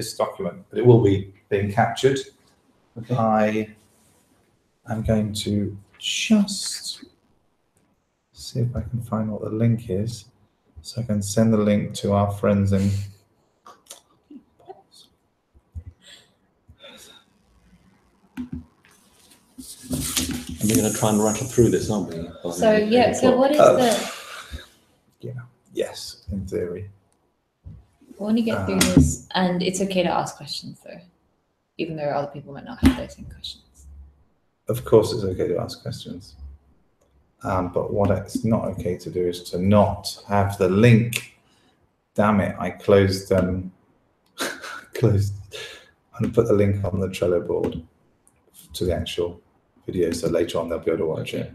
this document, but it will be being captured. Okay. I am going to just see if I can find what the link is, so I can send the link to our friends in. And we're going to try and rattle through this, aren't we? So, yeah, so what is Oh. the, Yes, in theory. When you get through Um, this, and it's okay to ask questions though, even though other people might not have those same questions. Of course, it's okay to ask questions. Um, but what it's not okay to do is to not have the link. Damn it! I closed um, closed and put the link on the Trello board to the actual video, so later on they'll be able to watch it.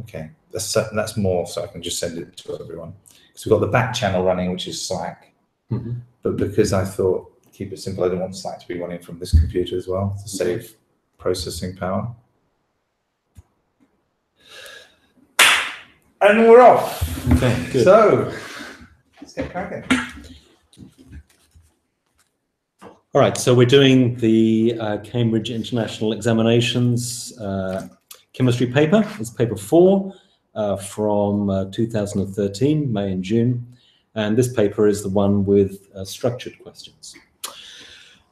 Okay, that's that's more, so I can just send it to everyone because we've got the back channel running, which is Slack. Mhm. But because I thought keep it simple, I don't want Slack to be running from this computer as well to save processing power. And we're off. Okay, good. So let's get cracking. All right, so we're doing the uh, Cambridge International Examinations uh, chemistry paper. It's paper four uh, from uh, 2013, May and June. And this paper is the one with uh, structured questions.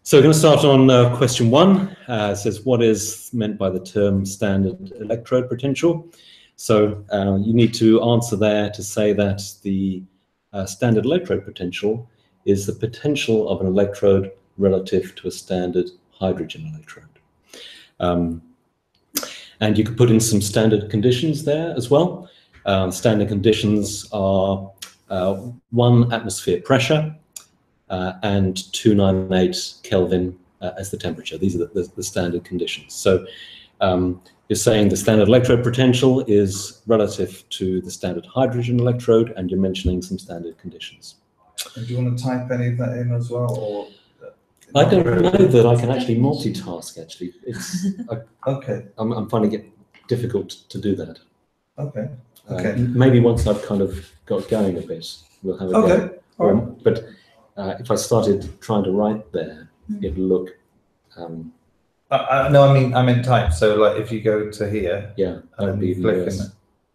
So we're going to start on uh, question one. Uh, it says, what is meant by the term standard electrode potential? So uh, you need to answer there to say that the uh, standard electrode potential is the potential of an electrode relative to a standard hydrogen electrode. Um, and you could put in some standard conditions there as well. Um, standard conditions are uh, one atmosphere pressure uh, and 298 Kelvin uh, as the temperature. These are the, the, the standard conditions. So um, you're saying the standard electrode potential is relative to the standard hydrogen electrode, and you're mentioning some standard conditions. Do you want to type any of that in as well, or? I don't know that I can actually multitask. Actually, it's I, Okay, I'm, I'm finding it difficult to do that. okay, Uh, maybe once I've kind of got going a bit, we'll have a go. okay. all right. Um, but uh, if I started trying to write there, Mm. it'd look, um, Uh, uh, no, I mean, I meant type. So like if you go to here yeah, that would be you click in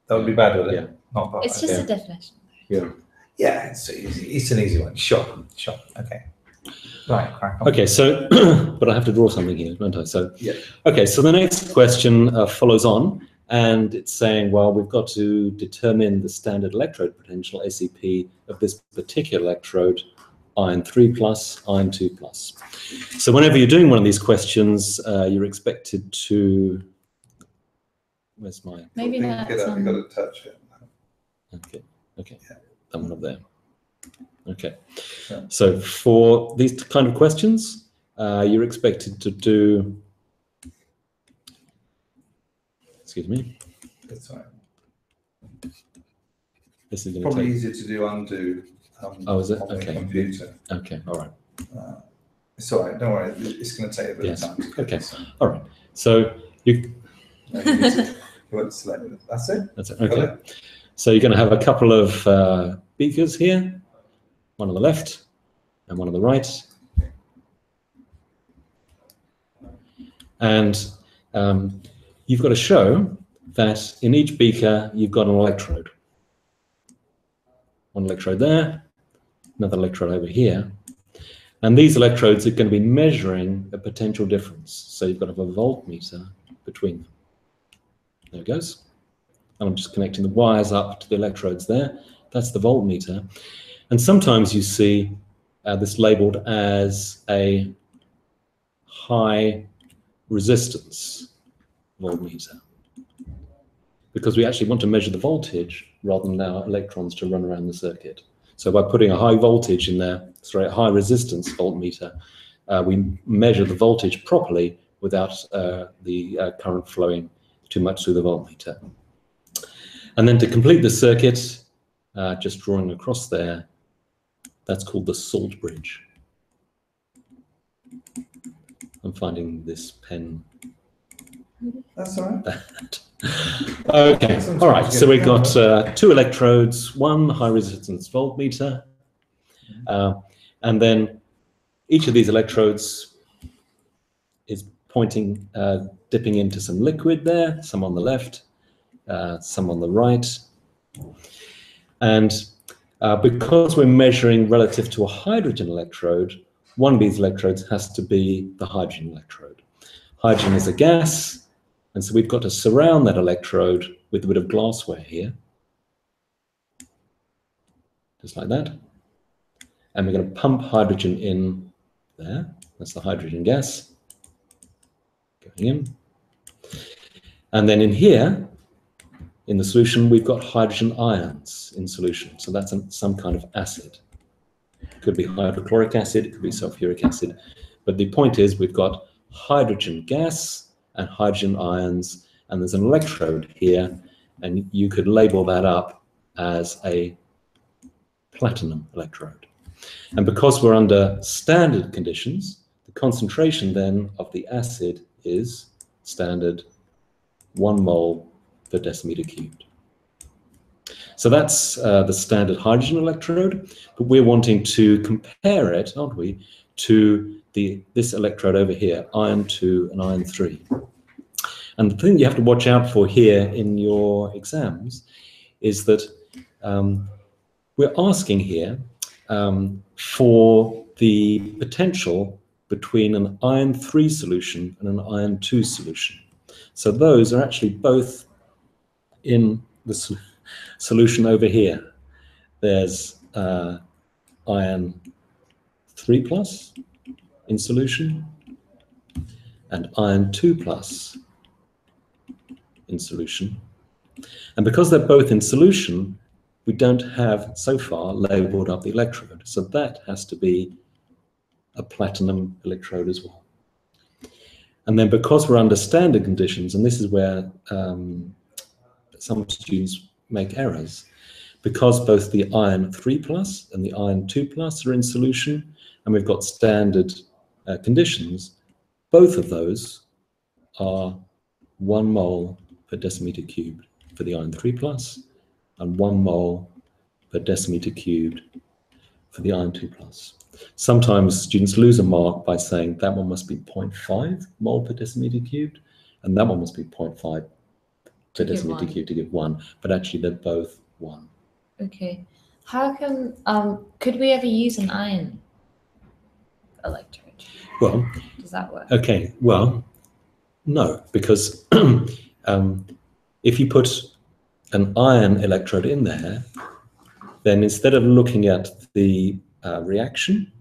that would be bad, would it? Yeah. Not bad. It's just okay. a definition. Yeah. Yeah, it's, easy. it's an easy one. Sure, sure. Okay. Right. Okay, so, but I have to draw something here, don't I? So, Yeah. okay, so the next question uh, follows on, and it's saying, well, we've got to determine the standard electrode potential, ACP, of this particular electrode, iron 3 plus, iron 2 plus. So whenever you're doing one of these questions, uh, you're expected to, where's my, Maybe Pick that's it up, you on- got to touch it. okay, okay, Yeah. that one up there. Okay, Yeah. so for these kind of questions, uh, you're expected to do, excuse me, all right. this is Probably take, easier to do undo. Um, Oh, is it? On the Okay. computer. okay, all right, Uh, it's all right. Don't worry. It's going to take a bit Yes. of time. Okay. this. all right. So you. No, you, it. you want to select it. That's it. That's it. Okay. It. So you're going to have a couple of uh, beakers here, one on the left and one on the right. And um, you've got to show that in each beaker you've got an electrode. One electrode there, another electrode over here. And these electrodes are going to be measuring a potential difference. So you've got to have a voltmeter between them. There it goes. And I'm just connecting the wires up to the electrodes there. That's the voltmeter. And sometimes you see uh, this labeled as a high resistance voltmeter because we actually want to measure the voltage rather than allow electrons to run around the circuit. So by putting a high voltage in there, sorry, a high resistance voltmeter, uh, we measure the voltage properly without uh, the uh, current flowing too much through the voltmeter. And then to complete the circuit, uh, just drawing across there, that's called the salt bridge. I'm finding this pen. That's all right. Okay, all right. So we've got uh, two electrodes, one high resistance voltmeter, uh, and then each of these electrodes is pointing, uh, dipping into some liquid there, some on the left, uh, some on the right. And uh, because we're measuring relative to a hydrogen electrode, one of these electrodes has to be the hydrogen electrode. Hydrogen is a gas, and so we've got to surround that electrode with a bit of glassware here. Just like that. And we're going to pump hydrogen in there. That's the hydrogen gas going in. And then in here, in the solution, we've got hydrogen ions in solution. So that's some kind of acid. It could be hydrochloric acid, it could be sulfuric acid. But the point is we've got hydrogen gas and hydrogen ions, and there's an electrode here, and you could label that up as a platinum electrode. And because we're under standard conditions, the concentration then of the acid is standard one mole per decimeter cubed. So that's uh, the standard hydrogen electrode, but we're wanting to compare it, aren't we, to the this electrode over here, iron 2 and iron 3. And the thing you have to watch out for here in your exams is that um, we're asking here um, for the potential between an iron 3 solution and an iron 2 solution. So those are actually both in the solution over here. There's uh, iron 3 plus in solution and iron 2 plus in solution. And because they're both in solution, we don't have so far labeled up the electrode. So that has to be a platinum electrode as well. And then because we're under standard conditions, and this is where um, some students make errors, because both the iron 3 plus and the iron 2 plus are in solution, and we've got standard uh, conditions, both of those are one mole per decimeter cubed for the iron 3 plus and one mole per decimeter cubed for the iron 2 plus. Sometimes students lose a mark by saying that one must be 0.5 mole per decimeter cubed, and that one must be 0.5 per decimeter cubed to give one, but actually they're both one. Okay. How can, um, could we ever use an iron electrode? Well, does that work? Okay, well, no, because um, if you put an iron electrode in there, then instead of looking at the uh, reaction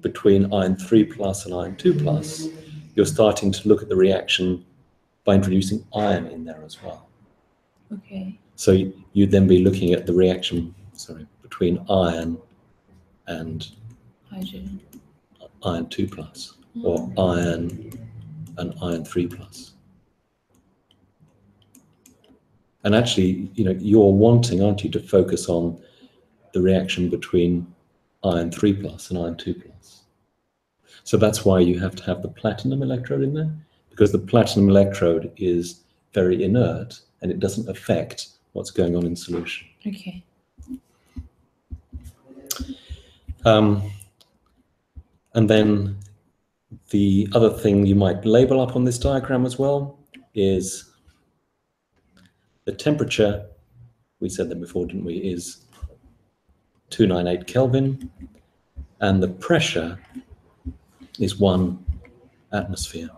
between iron 3 plus and iron 2 plus, you're starting to look at the reaction by introducing iron in there as well. Okay. So you'd then be looking at the reaction, sorry, between iron and hydrogen, iron 2 plus, or mm. iron and iron 3 plus. And actually, you know, you're wanting, aren't you, to focus on the reaction between iron 3 plus and iron 2 plus. So that's why you have to have the platinum electrode in there, because the platinum electrode is very inert and it doesn't affect what's going on in solution. Okay. Um, and then the other thing you might label up on this diagram as well is the temperature, we said that before, didn't we, is 298 Kelvin, and the pressure is one atmosphere.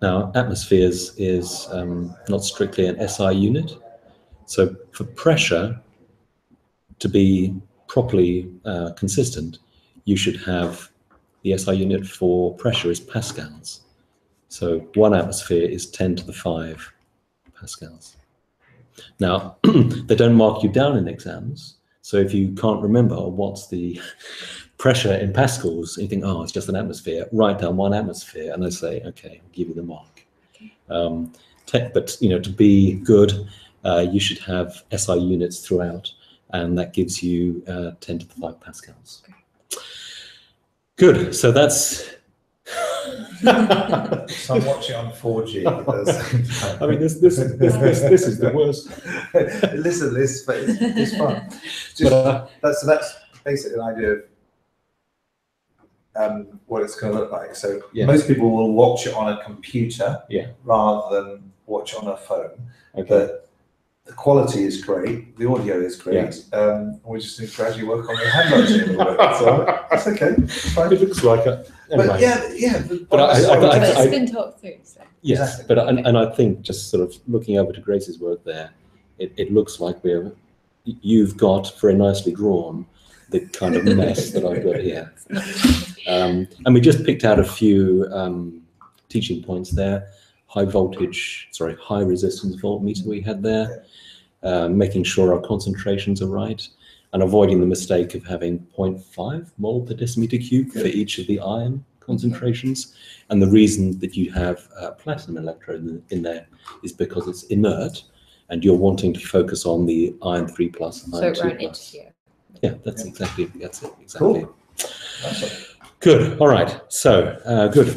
Now, atmospheres is um, not strictly an SI unit. So for pressure to be properly uh, consistent, you should have the SI unit for pressure is pascals. So one atmosphere is 10 to the 5 pascals. Now, they don't mark you down in exams, so if you can't remember what's the pressure in pascals, you think, oh, it's just an atmosphere, write down one atmosphere, and they say, okay, I'll give you the mark. Um, but you know, to be good, uh, you should have SI units throughout, and that gives you uh, 10 to the 5 pascals. Good. So that's so I'm watching on 4G. I mean, this this this this, this is the worst. Listen, this but it's, it's fun. Just, but, uh, that's so that's basically an idea of um, what it's going to look like. So Yeah. most people will watch it on a computer Yeah. rather than watch on a phone. Okay. But the quality is great, the audio is great. Um, we just need to gradually work on the handwriting a. So that's okay. Fine. It looks like a. Anyway. But yeah, yeah. the- But I- I- I- it's been talked through, so. Yes, Exactly. but and, and I think just sort of looking over to Grace's work there, it, it looks like we're you've got very nicely drawn the kind of mess that I've got here. Um, and we just picked out a few um, teaching points there. High voltage, sorry, high resistance voltmeter we had there, uh, making sure our concentrations are right, and avoiding the mistake of having 0.5 mole per decimeter cube for each of the ion concentrations. And the reason that you have a platinum electrode in, in there is because it's inert, and you're wanting to focus on the iron 3 plus, So iron it 2 won't plus. interfere. Yeah, that's exactly that's it. Exactly. Cool. That's. Good. All right. So uh, good.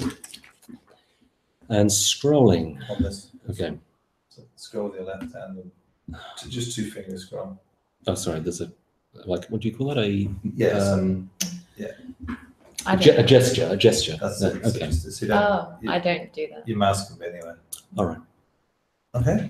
And scrolling. on this. Okay. So scroll with your left hand and to just two fingers scroll. Oh, sorry. There's a like what do you call it? A Yes. um, I a, ge- a don't. gesture. A gesture. That's No, it. Okay. so Oh, you- I don't do that. Your mouse can be anywhere. All right. Okay.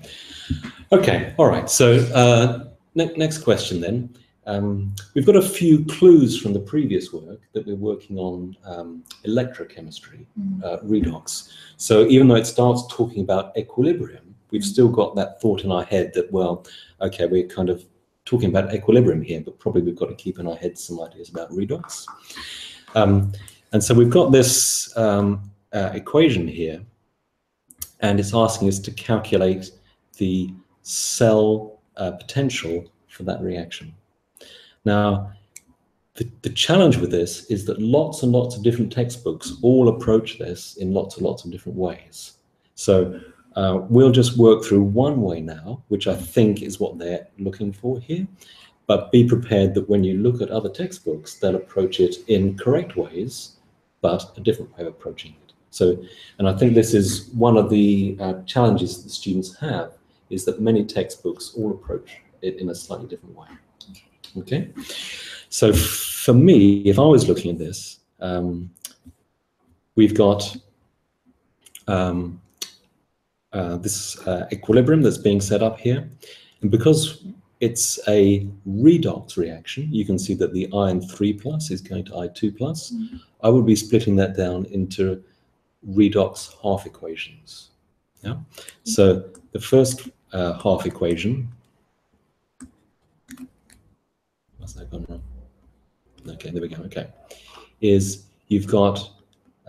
Okay. All right. So uh, ne- next question then. Um, we've got a few clues from the previous work that we're working on um, electrochemistry, Mm. uh, redox. So even though it starts talking about equilibrium, we've Mm. still got that thought in our head that, well, okay, we're kind of talking about equilibrium here, but probably we've got to keep in our head some ideas about redox. Um, and so we've got this um, uh, equation here, and it's asking us to calculate the cell uh, potential for that reaction. Now, the, the challenge with this is that lots and lots of different textbooks all approach this in lots and lots of different ways. So uh, we'll just work through one way now, which I think is what they're looking for here. But be prepared that when you look at other textbooks, they'll approach it in correct ways, but a different way of approaching it. So, and I think this is one of the uh, challenges that students have, is that many textbooks all approach it in a slightly different way. Okay, so for me, if I was looking at this, um, we've got um, uh, this uh, equilibrium that's being set up here, and because it's a redox reaction, you can see that the iron 3 plus is going to I2 plus. I would be splitting that down into redox half equations. Yeah. So the first uh, half equation. What's that gone wrong? Okay, there we go. Okay, is you've got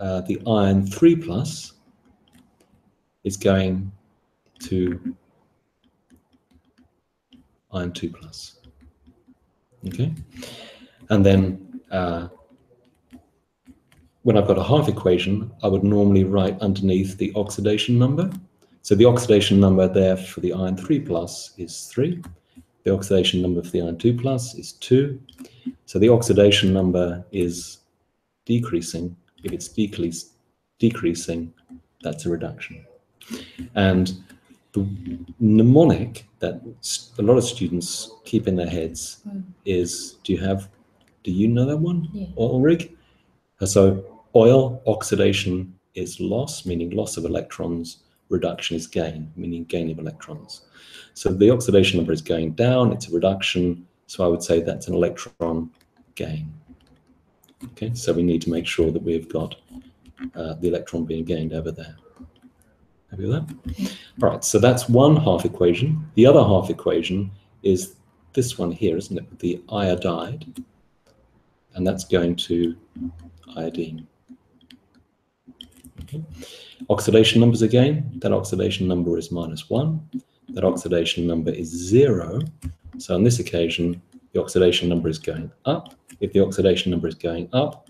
uh, the iron three plus is going to iron two plus. Okay, and then uh, when I've got a half equation, I would normally write underneath the oxidation number. So the oxidation number there for the iron 3 plus is 3. The oxidation number for the iron 2 plus is 2. So the oxidation number is decreasing. If it's decrease, decreasing, that's a reduction. And the mnemonic that a lot of students keep in their heads Mm. is, do you have, do you know that one? Yeah. Oil rig? Uh, So oil oxidation is loss, meaning loss of electrons. Reduction is gain, meaning gain of electrons. So the oxidation number is going down, it's a reduction. So I would say that's an electron gain. Okay, so we need to make sure that we've got uh, the electron being gained over there. Happy with that? All right, so that's one half equation. The other half equation is this one here, isn't it? The iodide. And that's going to iodine. Okay. Oxidation numbers again, that oxidation number is minus one. That oxidation number is zero. So on this occasion, the oxidation number is going up. If the oxidation number is going up,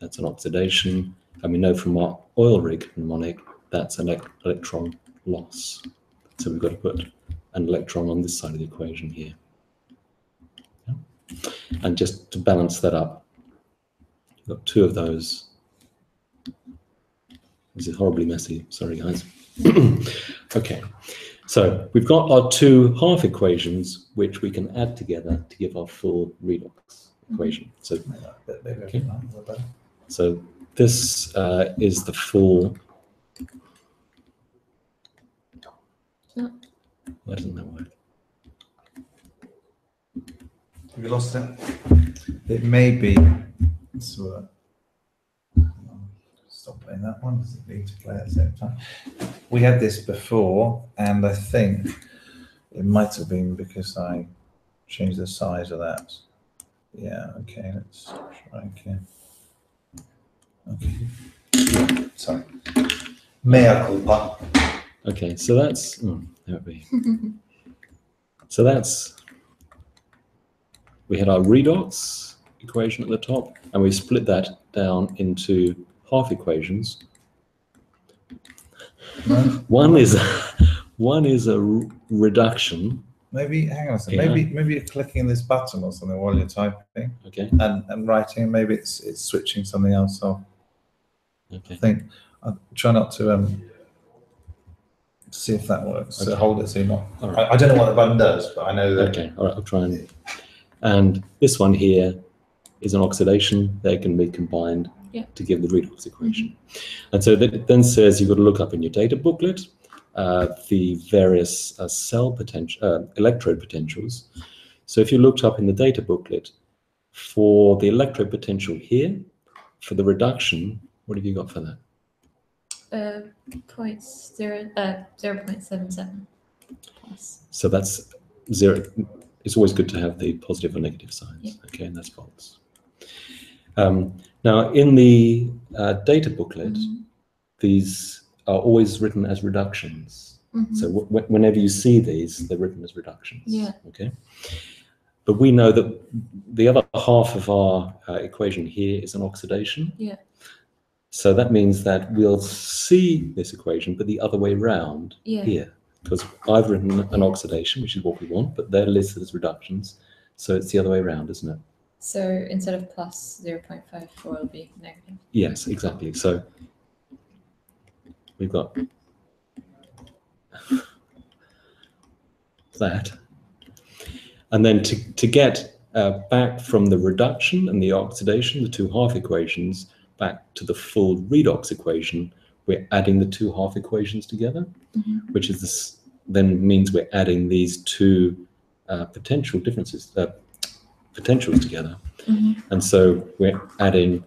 that's an oxidation. And we know from our oil rig mnemonic, that's an electron loss. So we've got to put an electron on this side of the equation here. Yeah. And just to balance that up, we've got two of those. This is horribly messy. Sorry, guys. okay. So we've got our two half equations, which we can add together to give our full redox equation. So Maybe, maybe Okay. a little better. So this uh, is the full. No. Why doesn't that work? Have you lost it? It may be. So, uh, stop playing that one. Does it need to play at the same time? We had this before, and I think it might have been because I changed the size of that. Yeah. Okay. Let's try again. Okay. Sorry. Mea culpa. Okay, so that's oh, there it be. so that's we had our redox equation at the top, and we split that down into half equations. No? One is one is a r- reduction. Maybe hang on a second. Yeah. Maybe maybe you're clicking this button or something while you're typing Okay, and, and writing. Maybe it's it's switching something else off. Okay. I think I try not to um see if that works. So hold it so you're not. all I. I don't know what the button does, but I know that. Okay, all right. I'll try and. And this one here is an oxidation. They can be combined Yeah. to give the redox equation. And so that then says you've got to look up in your data booklet uh, the various uh, cell potential, uh, electrode potentials. So if you looked up in the data booklet for the electrode potential here, for the reduction, what have you got for that? Uh, point zero, uh, zero point seven seven. Plus. So that's zero. It's always good to have the positive or negative signs. Yeah. Okay, and that's false. Um, now, in the uh, data booklet, Mhm. these are always written as reductions. Mhm. So w- w- whenever you see these, they're written as reductions. Yeah. Okay. But we know that the other half of our uh, equation here is an oxidation. Yeah. So that means that we'll see this equation, but the other way round Yeah. here, because I've written an oxidation, which is what we want, but they're listed as reductions. So it's the other way around, isn't it? So instead of plus zero point five four, it'll be negative. Yes, exactly. So we've got that. And then to, to get uh, back from the reduction and the oxidation, the two half equations, back to the full redox equation, we're adding the two half equations together, Mhm. which is this then means we're adding these two uh, potential differences, uh, potentials together. Mhm. And so we're adding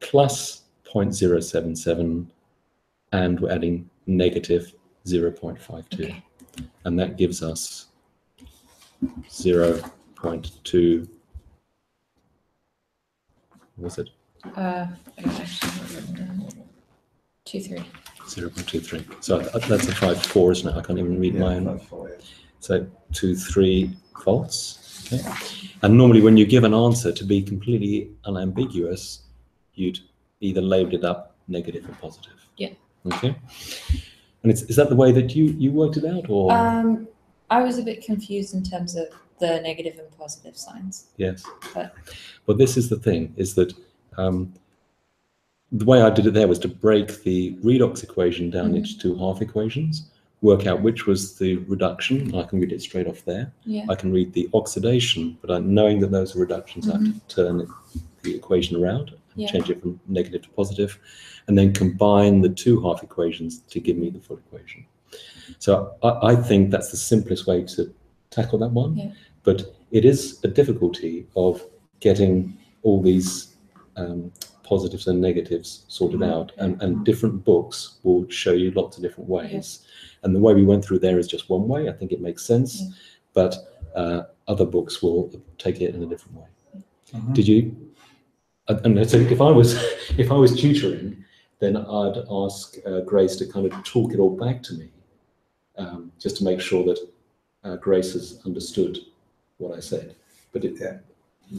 plus 0.077 and we're adding negative 0.52. Okay. And that gives us 0.2. what Was it Uh, actually have it written down. Two three. 0.23? So that's a 5 4, isn't it? I can't even read my own. five, four, yeah. So two, three volts. Okay. And normally when you give an answer to be completely unambiguous, you'd either label it up negative or positive. Yeah. Okay. And it's, is that the way that you, you worked it out or? Um, I was a bit confused in terms of the negative and positive signs. yes. but- But this is the thing, is that um, the way I did it there was to break the redox equation down Mhm. into two half equations, work out which was the reduction. I can read it straight off there. Yeah. I can read the oxidation, but I, knowing that those are reductions, I have to turn the equation around, and Yeah. change it from negative to positive, and then combine the two half equations to give me the full equation. So I, I think that's the simplest way to tackle that one. Yeah. But it is a difficulty of getting all these um, positives and negatives sorted Mhm. out, and, and different books will show you lots of different ways. And the way we went through there is just one way. I think it makes sense, Yeah. but uh, other books will take it in a different way. Mhm. Did you? And and so if I was if I was tutoring, then I'd ask uh, Grace to kind of talk it all back to me, um, just to make sure that uh, Grace has understood what I said. But it, Yeah.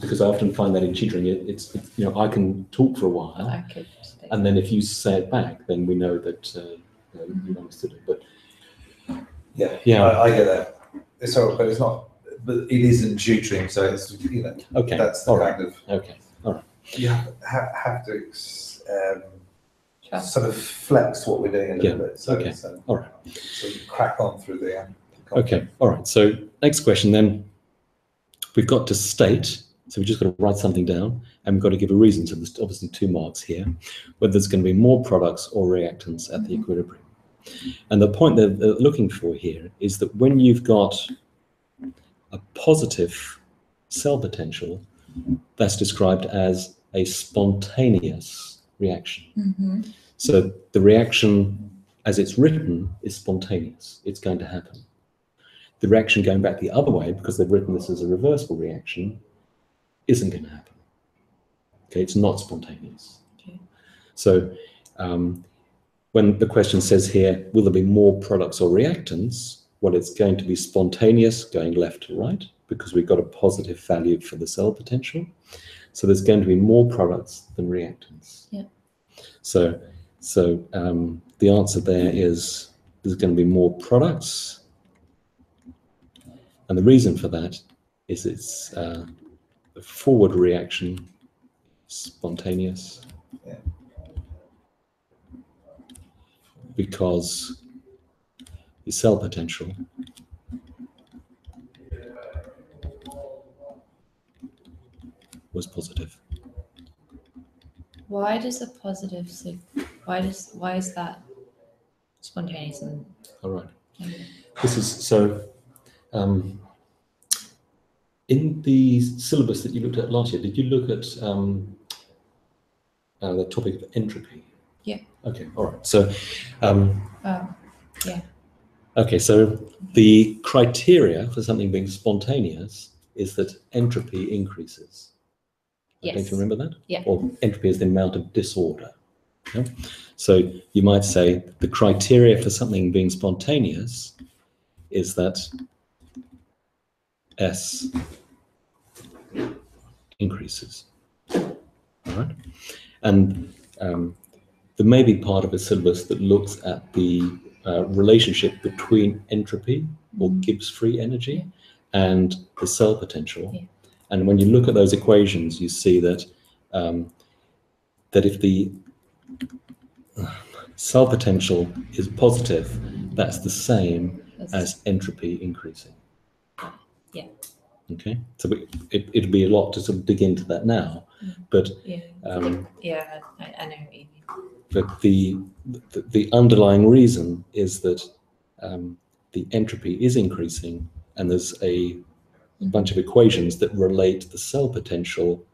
because I often find that in tutoring, it, it's it's, you know I can talk for a while, I and then if you say it back, then we know that uh, you know, you've understood it. But Yeah, Yeah. I, I get that. It's all, but it's not. But it isn't tutoring, so it's you know okay, that's the all right, kind of okay, you have, have, have to um, Trust. sort of flex what we're doing a little Yeah, bit. So, okay. so, all right. so you crack on through the. Um, Okay, all right. So next question then. We've got to state. So we've just got to write something down and we've got to give a reason. So there's obviously two marks here, whether there's going to be more products or reactants at the equilibrium. And the point they're looking for here is that when you've got a positive cell potential, that's described as a spontaneous reaction. Mm-hmm. So the reaction as it's written is spontaneous. It's going to happen. The reaction going back the other way, because they've written this as a reversible reaction, isn't going to happen. Okay, it's not spontaneous. Okay. So um, when the question says here, will there be more products or reactants? Well, it's going to be spontaneous going left to right because we've got a positive value for the cell potential. So there's going to be more products than reactants. Yeah. So, so um, the answer there is there's going to be more products. And the reason for that is it's uh, a forward reaction, spontaneous. Yeah. Because the cell potential was positive. Why does the positive sig- why does why is that spontaneous and All right. This is so. Um, in the syllabus that you looked at last year, did you look at um, uh, the topic of entropy? Yeah. Okay. All right. So, um, oh okay. So the criteria for something being spontaneous is that entropy increases. Yes. Don't you remember that? Yeah. Or entropy is the amount of disorder. Yeah? So you might say the criteria for something being spontaneous is that S increases. All right. And um, there may be part of a syllabus that looks at the uh, relationship between entropy or Mhm. Gibbs free energy and the cell potential. Yeah. And when you look at those equations, you see that um, that if the cell potential is positive, that's the same that's- as entropy increasing. Yeah. Okay, so it, it'd be a lot to sort of dig into that now. But yeah um, yeah I, I know what you mean. but the, the the underlying reason is that um, the entropy is increasing, and there's a bunch of equations that relate the cell potential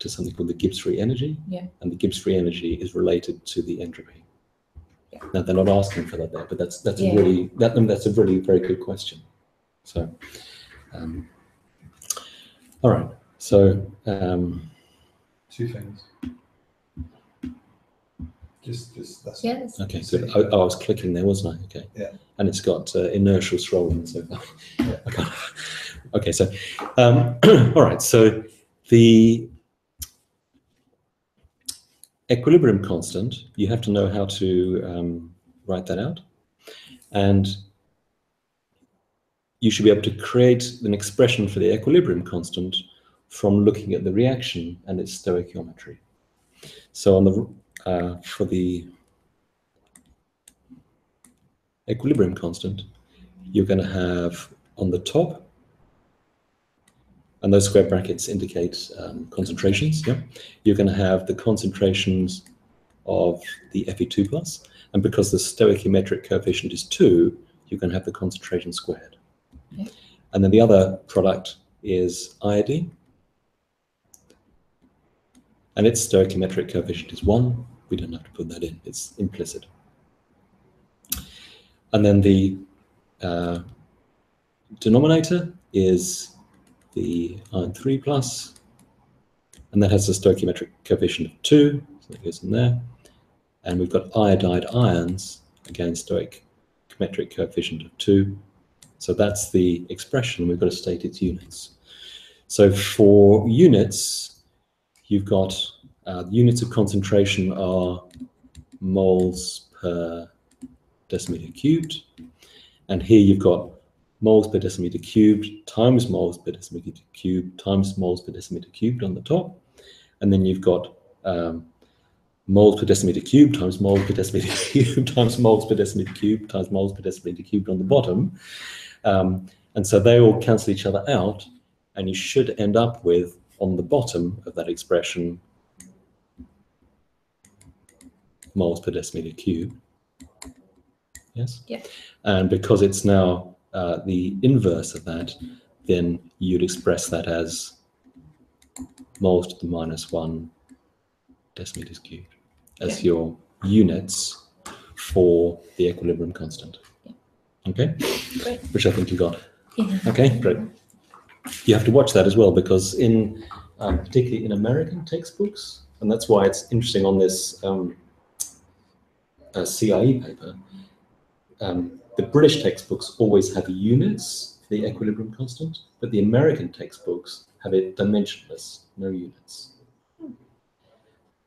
to something called the Gibbs free energy, Yeah. and the Gibbs free energy is related to the entropy. Yeah. Now they're not asking for that there, but that's that's Yeah. a really that that's a really very good question. So, um, all right. So um, Two things. Just, just that's Yes. okay, good. I, I was clicking there, wasn't I? Okay. Yeah. And it's got uh, inertial scrolling, so Yeah. I can't. Okay, so um, all right. So the equilibrium constant, you have to know how to um, write that out, and you should be able to create an expression for the equilibrium constant from looking at the reaction and its stoichiometry. So on the uh, for the equilibrium constant, you're going to have on the top, and those square brackets indicate um, concentrations. Yeah, you're going to have the concentrations of the Fe2 plus, and because the stoichiometric coefficient is two, you're going to have the concentration squared. Yeah. And then the other product is iodine, and its stoichiometric coefficient is one. We don't have to put that in; it's implicit. And then the uh, denominator is the iron 3 plus, and that has a stoichiometric coefficient of 2, so that goes in there. And we've got iodide ions, again, stoichiometric coefficient of 2. So that's the expression, we've got to state its units. So for units, you've got uh, units of concentration are moles per decimeter cubed. And here you've got moles per decimeter cubed times moles per decimeter cubed times moles per decimeter cubed on the top. And then you've got um, moles per decimeter cubed times moles per decimeter cubed times moles per decimeter cubed times moles per decimeter cubed on the bottom. Um, and so they all cancel each other out, and you should end up with on the bottom of that expression moles per decimeter cube. Yes? Yeah. And because it's now uh, the inverse of that, then you'd express that as moles to the minus one decimeters cubed as your units for the equilibrium constant. Okay? Great. Which I think you got. Yeah. Okay, great. You have to watch that as well because in um, particularly in American textbooks, and that's why it's interesting on this um, uh, CIE paper. Um, the British textbooks always have units for the equilibrium constant, but the American textbooks have it dimensionless, no units.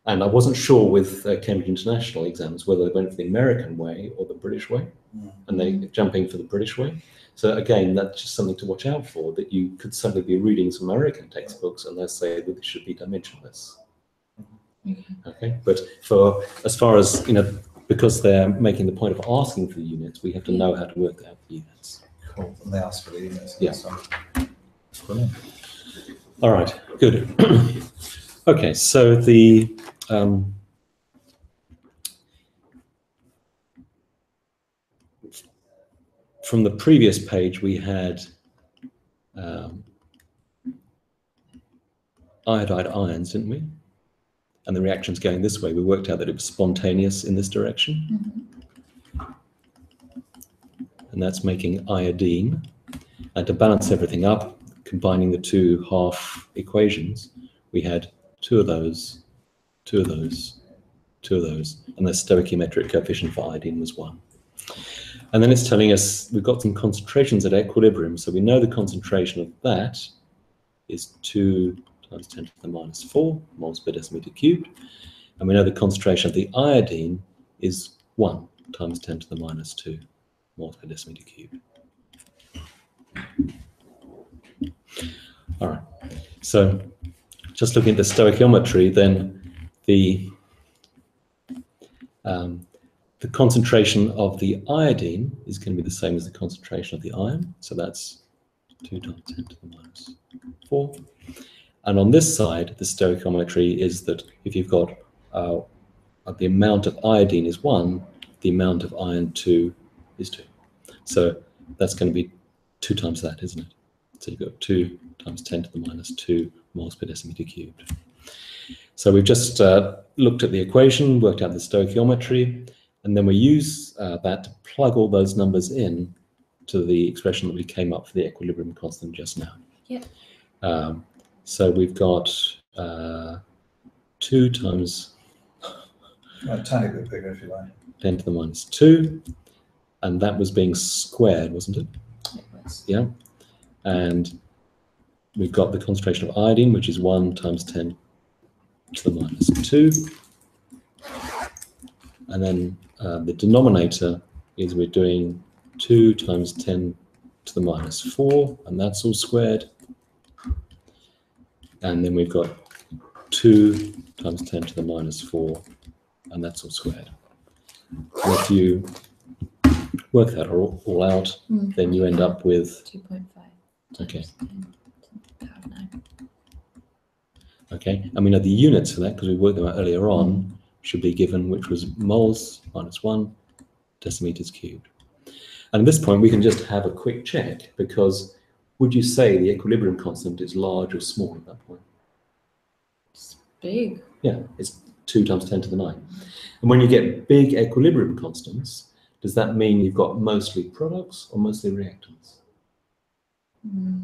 And I wasn't sure with uh, Cambridge International exams whether they went for the American way or the British way, Mm. and they jumping for the British way. So again, that's just something to watch out for. That you could suddenly be reading some American textbooks and they say that they should be dimensionless. Okay. Okay, but for as far as you know, because they're making the point of asking for the units, we have to know how to work out the units. Cool. And they ask for the units. Yeah. So. Brilliant. All right, good. okay, so the um, from the previous page we had um, iodide ions, didn't we? And the reaction's going this way. We worked out that it was spontaneous in this direction, Mhm. and that's making iodine. And to balance everything up, combining the two half equations, we had two of those, two of those, two of those, and the stoichiometric coefficient for iodine was one. And then it's telling us we've got some concentrations at equilibrium, so we know the concentration of that is 2 times 10 to the minus 4 moles per decimeter cubed, and we know the concentration of the iodine is 1 times 10 to the minus 2 moles per decimeter cubed. All right. So just looking at the stoichiometry, then the um, the concentration of the iodine is going to be the same as the concentration of the iron. So that's 2 times 10 to the minus 4. And on this side, the stoichiometry is that if you've got uh, the amount of iodine is 1, the amount of iron 2 is 2. So that's going to be 2 times that, isn't it? So you've got 2 times 10 to the minus 2 moles per decimeter cubed. So we've just uh, looked at the equation, worked out the stoichiometry, and then we use uh, that to plug all those numbers in to the expression that we came up for the equilibrium constant just now. Yep. Um, so we've got uh, 2 times A tiny bit bigger if you like. 10 to the minus 2, and that was being squared, wasn't it? It was. Yeah. And we've got the concentration of iodine, which is 1 times 10 to the minus 2. And then uh, the denominator is we're doing 2 times 10 to the minus 4, and that's all squared. And then we've got 2 times 10 to the minus 4, and that's all squared. And if you work that all, all out, Mm. then you end up with 2.5. Okay. times 10 to the power nine. Okay, and we know the units for that because we worked them out earlier on should be given, which was moles minus one decimeters cubed. And at this point, we can just have a quick check because would you say the equilibrium constant is large or small at that point? It's big. Yeah, it's two times 10 to the nine. And when you get big equilibrium constants, does that mean you've got mostly products or mostly reactants? Mm.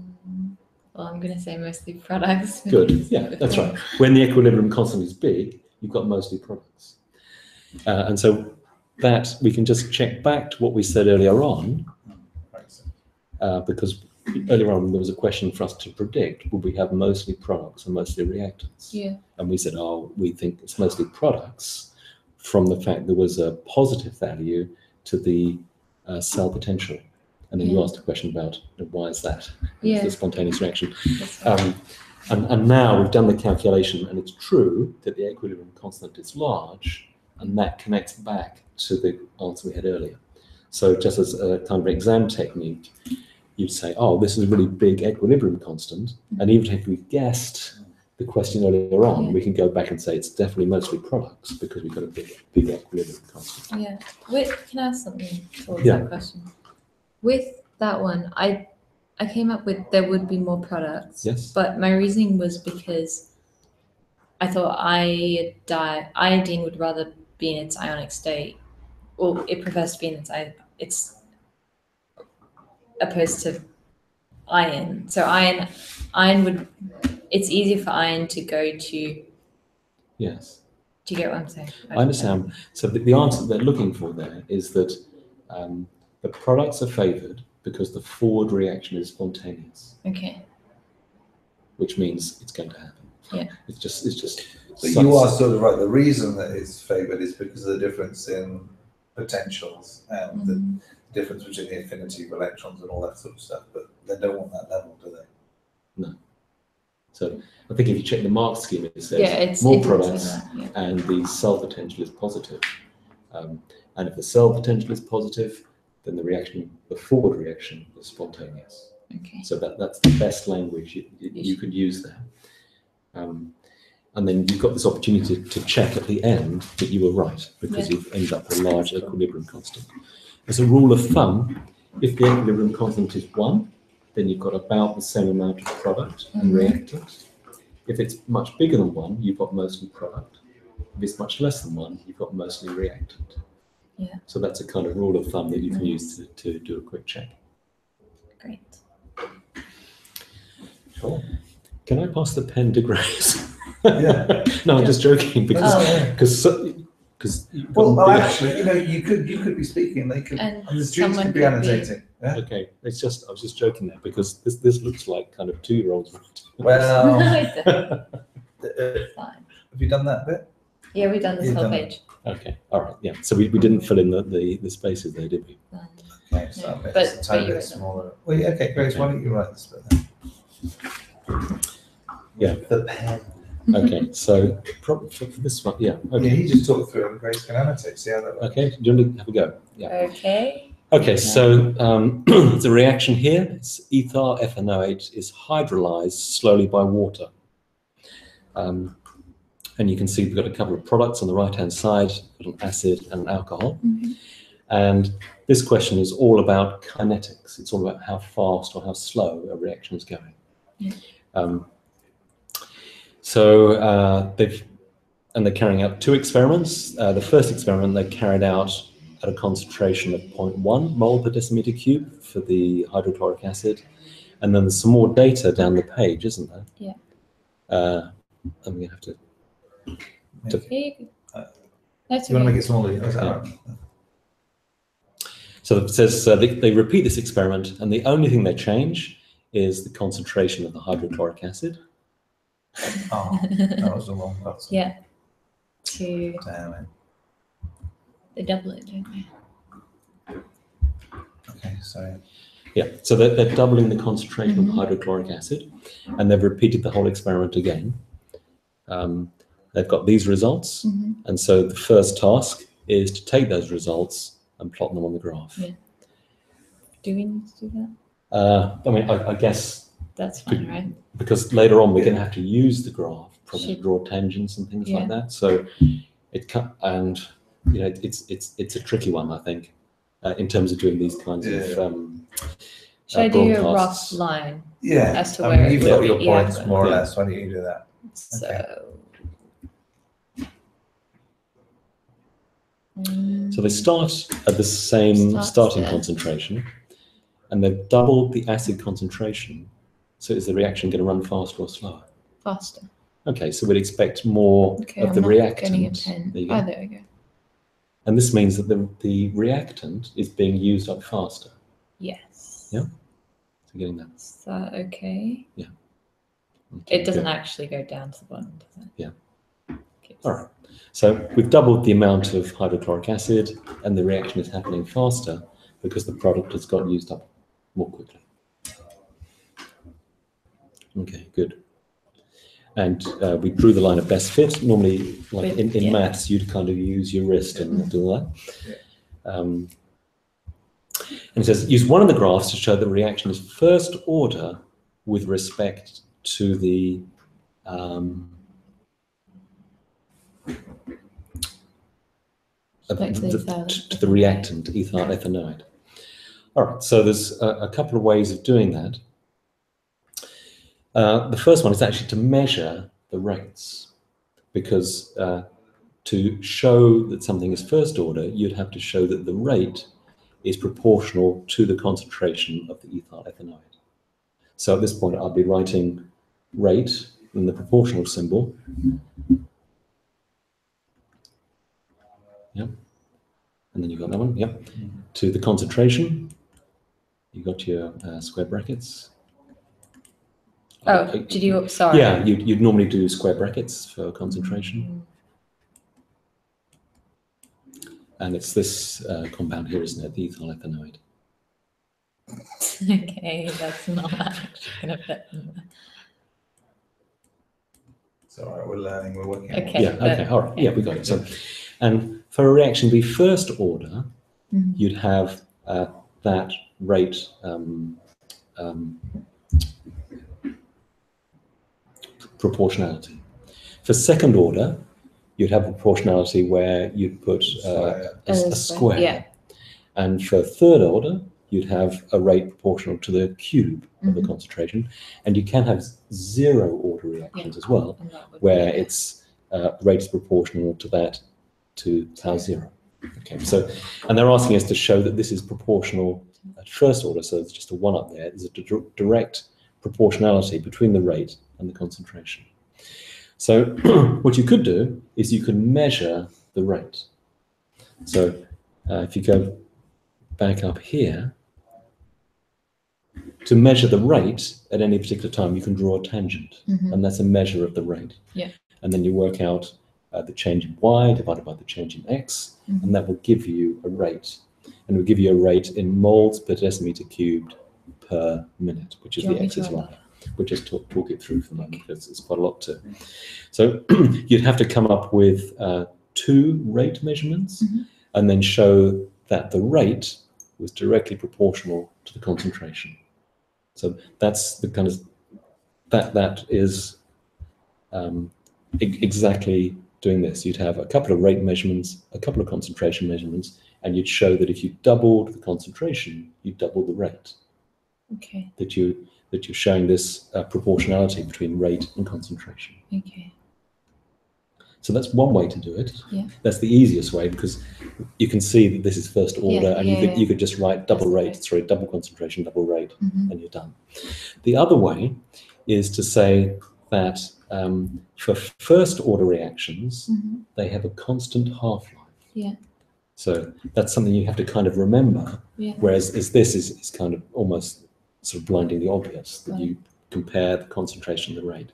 Well, I'm going to say mostly products. Good. Yeah, that's right. When the equilibrium constant is big, you've got mostly products. Uh, and so that we can just check back to what we said earlier on, uh, because earlier on there was a question for us to predict would we have mostly products and mostly reactants? Yeah. And we said, oh, we think it's mostly products from the fact there was a positive value to the uh, cell potential. And then you asked a question about why is that? Yeah. The spontaneous reaction. Um, and, and now we've done the calculation, and it's true that the equilibrium constant is large, and that connects back to the answer we had earlier. So, just as a kind of exam technique, you'd say, "Oh, this is a really big equilibrium constant," and even if we guessed the question earlier on, we can go back and say it's definitely mostly products because we've got a big, big equilibrium constant. Yeah. With, can I ask something towards Yeah. that question? With that one, I I came up with there would be more products. Yes? But my reasoning was because I thought iodi- iodine would rather be in its ionic state, or it prefers to be in its i- its opposed to iron. So iron, iron would. It's easier for iron to go to. Yes. Do you get what I'm saying? I understand. So the, the answer they're looking for there is that um, the products are favoured because the forward reaction is spontaneous, Okay. which means it's going to happen. Yeah. It's just, it's just. But you are sort of right. The reason that it's favoured is because of the difference in potentials and the Mhm. difference between the affinity of electrons and all that sort of stuff. But they don't want that level, do they? No. So I think if you check the mark scheme, it says Yeah, it's more it products that, yeah. and the cell potential is positive. Um, and if the cell potential is positive, then the reaction, the forward reaction is spontaneous. Okay. So that, that's the best language you, you, you could use there. Um, and then you've got this opportunity to check at the end that you were right because Yeah. you've ended up with a large equilibrium constant. As a rule of thumb, if the equilibrium constant is one, then you've got about the same amount of product and Mhm. reactant. If it's much bigger than one, you've got mostly product. If it's much less than one, you've got mostly reactant. Yeah. So that's a kind of rule of thumb that you can use to, to do a quick check. Great. Sure. Can I pass the pen to Grace? Yeah. no, I'm just joking because Oh. yeah. because because Well, well, actually, you know, you could you could be speaking. They could. And the students someone could be could be- annotating. Yeah. okay, it's just I was just joking there because this this looks like kind of two year olds. Well, It's uh, fine. have you done that bit? Yeah, we've done this You've whole done it. Page. okay, all right, yeah. So we, we didn't fill in the, the, the spaces there, did we? Fine. Okay, so that But- bit's a but tiny you bit wrote them. smaller. Well, yeah, okay, Grace, why don't you write this bit then? Yeah. The pen. Okay, so probably for, for this one, yeah. Yeah, Okay, he just talked through it and Grace can annotate. See how that works. okay. Do you want to have a go? Yeah. Okay. Okay, so um, the reaction here, it's ethyl ethanoate is hydrolyzed slowly by water. Um, and you can see we've got a couple of products on the right-hand side, an acid and an alcohol. Mhm. And this question is all about kinetics. It's all about how fast or how slow a reaction is going. Yeah. Um, so uh, they've, and they're carrying out two experiments. Uh, the first experiment they carried out at a concentration of 0.1 mole per decimeter cube for the hydrochloric acid. And then there's some more data down the page, isn't there? Yeah. Uh, I'm going to have to. Okay. Uh, That's You want to make it smaller? Is Yeah. So it says uh, they, they repeat this experiment, and the only thing they change is the concentration of the hydrochloric acid. Oh, that was the wrong button. Yeah. To Damn it. they double it, don't they? Okay, so Yeah, so they're, they're doubling the concentration Mhm. of hydrochloric acid, and they've repeated the whole experiment again. Um, they've got these results, Mhm. and so the first task is to take those results and plot them on the graph. Yeah. Do we need to do that? Uh, I mean, I, I guess That's fine, right? because later on we're going to have to use the graph, probably Should- draw tangents and things Yeah. like that. So it can, and you know, it's it's it's a tricky one, I think, uh, in terms of doing these kinds of. Yeah. Um, Should uh, I do a rough line? yeah, As to I mean, where you've got your points more or less. Why don't you do that? So. Mm, So they start at the same Starts starting there. concentration, and they've doubled the acid concentration. So is the reaction going to run faster or slower? faster. Okay, so we'd expect more Okay, of I'm the reactant. getting a pen. There you Oh, go. there we go. And this means that the, the reactant is being used up faster. Yes. Yeah. So getting that. Is that okay? Okay, It doesn't good. actually go down to the bottom, does it? Yeah. Okay. All right. So we've doubled the amount of hydrochloric acid, and the reaction is happening faster because the product has got used up more quickly. Okay, good. And uh, we drew the line of best fit. Normally, like in, in yeah. maths, you'd kind of use your wrist and do all that. Um, and it says use one of the graphs to show the reaction is first order with respect to the um, Back to the the- to the reactant ethyl ethanoate. All right, so there's a, a couple of ways of doing that. Uh, the first one is actually to measure the rates, because uh, to show that something is first order, you'd have to show that the rate is proportional to the concentration of the ethyl ethanoate. So at this point, I'll be writing rate in the proportional symbol. Yep. And then you've got that one, yep. To the concentration, you got your uh, square brackets. Oh, Uh, did you? Sorry. Yeah, you'd, you'd normally do square brackets for concentration. And it's this uh, compound here, isn't it? The ethyl ethanoate. okay, that's not actually going to fit. in there. It's all right, we're learning, we're working. on. Okay. Yeah, okay, all right. Yeah, we got it. So, and for a reaction to be first order, Mhm. you'd have uh, that rate um, um, proportionality. For second order, you'd have proportionality where you'd put uh, a, A a square, square. yeah. And for third order, you'd have a rate proportional to the cube of the Mhm. concentration. And you can have zero order reactions as well And that would where be- it's uh, rate is proportional to that to tau zero. Okay, so and they're asking us to show that this is proportional at first order, so it's just a one up there. There's a direct proportionality between the rate and the concentration. So what you could do is you can measure the rate. So uh, if you go back up here, to measure the rate at any particular time, you can draw a tangent Mhm. and that's a measure of the rate. Yeah. And then you work out uh, the change in y divided by the change in x, Mhm. and that will give you a rate. And it will give you a rate in moles per decimeter cubed per minute, which is the want me x to is write one. We'll just talk, talk it through for the moment because it's quite a lot to. So you'd have to come up with uh, two rate measurements Mhm. and then show that the rate was directly proportional to the concentration. So that's the kind of that that is um, e- exactly doing this. You'd have a couple of rate measurements, a couple of concentration measurements, and you'd show that if you doubled the concentration, you double the rate. Okay. That you that you're showing this uh, proportionality between rate and concentration. Okay. So that's one way to do it. Yeah. That's the easiest way because you can see that this is first order, and you could yeah. you could just write double rate, sorry, double concentration, double rate, Mhm. and you're done. The other way is to say that um, for first order reactions, Mhm. they have a constant half-life. Yeah. So that's something you have to kind of remember. Yeah. Whereas is this is, is kind of almost sort of blindingly obvious that Right. you compare the concentration and the rate.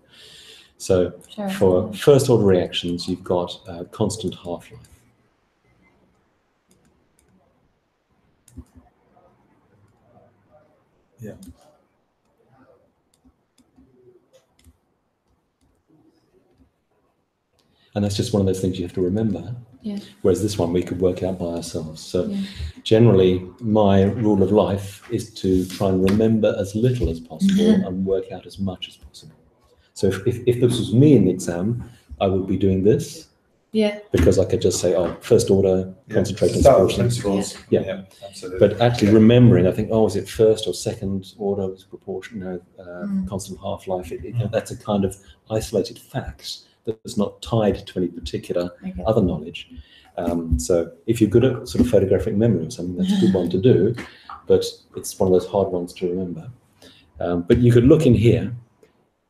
So Sure. for first order reactions, you've got uh, constant half-life. Yeah. And that's just one of those things you have to remember. Yeah. Whereas this one we could work out by ourselves. So Yeah. generally, my rule of life is to try and remember as little as possible and work out as much as possible. So if, if, if this was me in the exam, I would be doing this Yeah. because I could just say, oh, first order, Yeah. concentrate on Start with proportions. principles. Yeah. absolutely. But actually Yeah. remembering, I think, oh, is it first or second order was proportion, you know, uh, Mm. constant half-life? It, it- that's a kind of isolated fact that's not tied to any particular Okay. other knowledge. Um, so if you're good at sort of photographic memory or something, that's a good one to do, but it's one of those hard ones to remember. Um, but you could look in here,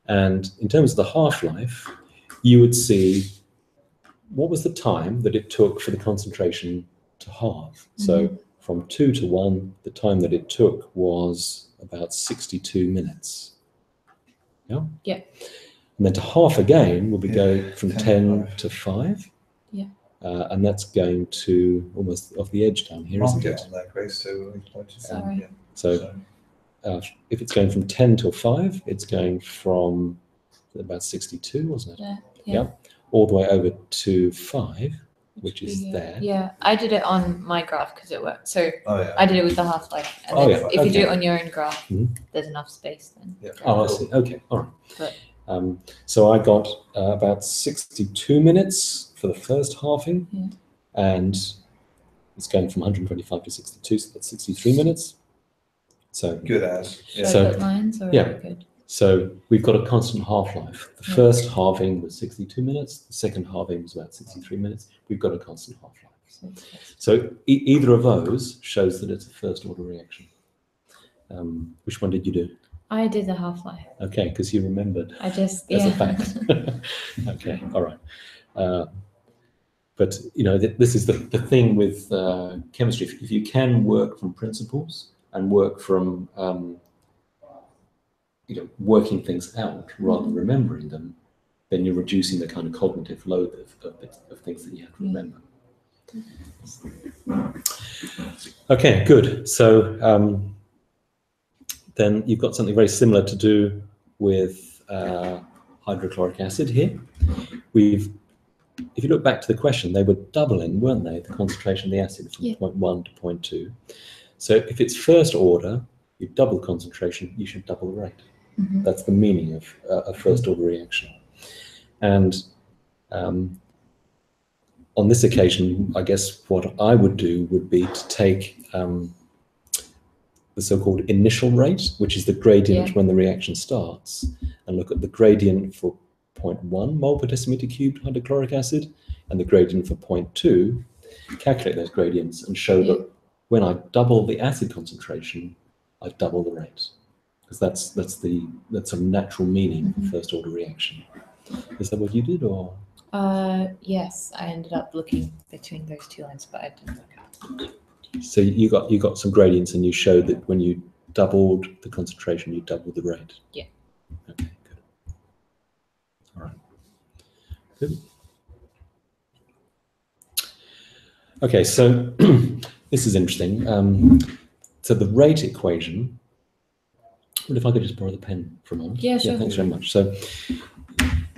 and in terms of the half-life, you would see what was the time that it took for the concentration to halve. So from two to one, the time that it took was about 62 minutes. Yeah? Yeah. And then to half again will be Yeah, go from 10 to 10 five. to 5. Yeah. Uh, and that's going to almost off the edge down here, Mark isn't it it? on there, Grace, so we pointed out, Sorry. yeah. So uh, if it's going from 10 till 5, it's going from about 62, wasn't it? Yeah. Yeah. All the way over to 5, which is Yeah. there. Yeah. I did it on my graph because it worked. So Oh, yeah. I did it with the half life. And Oh, then yeah, if you do it on your own graph, Mhm. there's enough space then. Yeah. Oh, I see. Okay, all right. But- Um, so I got uh, about 62 minutes for the first halving, Yeah. and it's going from 125 to 62, so that's 63 minutes. So, Good as. Yeah. So- lines yeah. good? so we've got a constant half-life. The Yeah. first halving was 62 minutes. The second halving was about 63 minutes. We've got a constant half-life. So So e- either of those shows that it's a first-order reaction. Um, which one did you do? I did the half life. Okay, because you remembered. I just as yeah. a fact. okay, all right. Uh, but you know, th- this is the, the thing with uh, chemistry. If, if you can work from principles and work from um, you know working things out rather than remembering them, then you're reducing the kind of cognitive load of, of, of things that you have to remember. Okay, good. So um, then you've got something very similar to do with uh, hydrochloric acid here. We've, if you look back to the question, they were doubling, weren't they, the concentration of the acid from Yeah. point one to point 0.2. So if it's first order, you double the concentration, you should double the rate. Mhm. That's the meaning of uh, a first order reaction. And um, on this occasion, I guess what I would do would be to take um, the so-called initial rate, which is the gradient Yeah. when the reaction starts, and look at the gradient for 0.1 mole per decimeter cubed hydrochloric acid and the gradient for 0.2, calculate those gradients and show Yeah. that when I double the acid concentration, I double the rate. Because that's that's the that's a natural meaning of Mhm. a first order reaction. Is that what you did or Uh, yes, I ended up looking between those two lines, but I didn't look at. So you got you got some gradients and you showed that when you doubled the concentration, you doubled the rate. Yeah. Okay, good. All right. Good. Okay, so this is interesting. Um, so the rate equation. Well, if I could just borrow the pen for a moment. Yeah, sure. thanks very much. So.